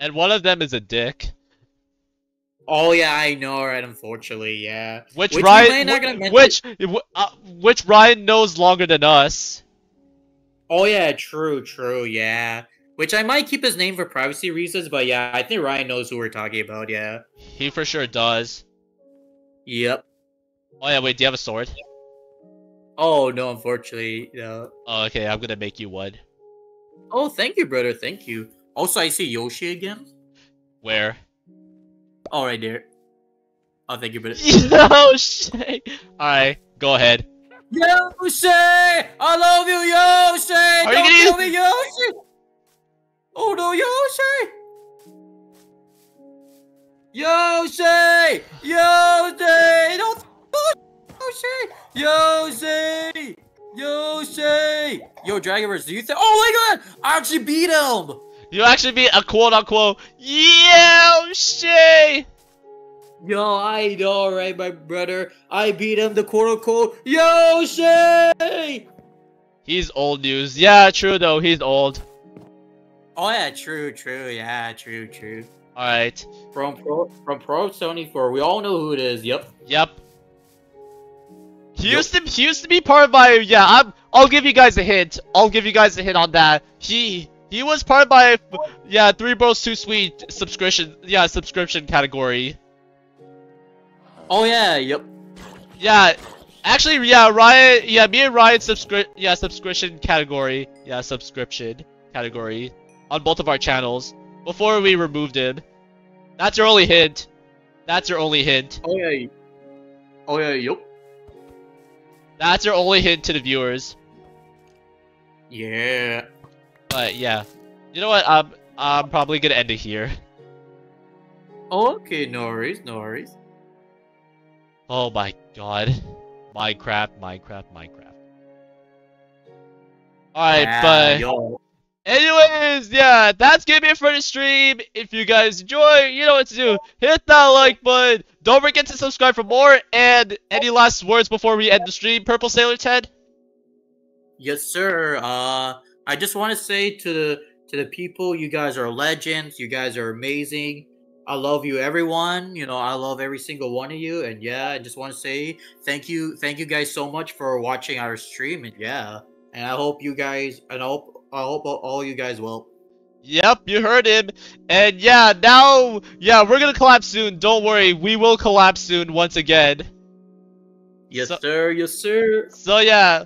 and one of them is a dick. Oh yeah, I know, right? Unfortunately, yeah. Which, Which Ryan, which, uh, which Ryan knows longer than us. Oh yeah, true, true, yeah. Which I might keep his name for privacy reasons, but yeah, I think Ryan knows who we're talking about. Yeah. He for sure does. Yep. Oh yeah, wait, do you have a sword? Oh no, unfortunately, no. Oh, okay, I'm gonna make you one. Oh, thank you, brother. Thank you. Also, I see Yoshi again. Where? Oh, right there. Oh, thank you, brother. Yo, shit. Alright, go ahead. Yoshi! I love you, Yoshi! Are you Don't gonna kill me, Yoshi! Oh no, Yoshi! Yoshi! Yoshi! Don't Yoshi! Yoshi! Yoshi! Yo, Dragon Burns, do you think? Oh my god! I actually beat him! You actually be a quote unquote Yoshi! Yo, I know, right, my brother? I beat him, the quote unquote Yoshi! He's old news. Yeah, true though, he's old. Oh yeah, true, true, yeah, true, true. Alright. From Pro from Pro 74, we all know who it is. Yep. Yep. He Yup. used to he used to be part of my yeah, I'm I'll give you guys a hint. I'll give you guys a hint on that. He he was part of my yeah, Three Bros Too Sweet subscription yeah, subscription category. Oh yeah, yep. Yeah. Actually yeah, Ryan yeah, me and Ryan subscri yeah, subscription category. Yeah, subscription category on both of our channels before we removed him. That's your only hint. That's your only hint. Oh yeah. Oh yeah, yep. That's your only hint to the viewers. Yeah. But yeah, you know what? I'm I'm probably gonna end it here. Okay, no worries, no worries. Oh my god, Minecraft, Minecraft, Minecraft. All right, Yeah, but yo. Anyways, yeah, that's gonna be it for the stream. If you guys enjoy, you know what to do. Hit that like button. Don't forget to subscribe for more. And any last words before we end the stream, Purple Sailor Ten? Yes, sir. Uh, I just want to say to the to the people, you guys are legends. You guys are amazing. I love you, everyone. You know, I love every single one of you. And yeah, I just want to say thank you, thank you guys so much for watching our stream. And yeah, and I hope you guys, and I hope I hope all you guys will. Yep, you heard him. And yeah, now, yeah, we're gonna collapse soon. Don't worry, we will collapse soon once again. Yes, So- sir. Yes, sir. So yeah,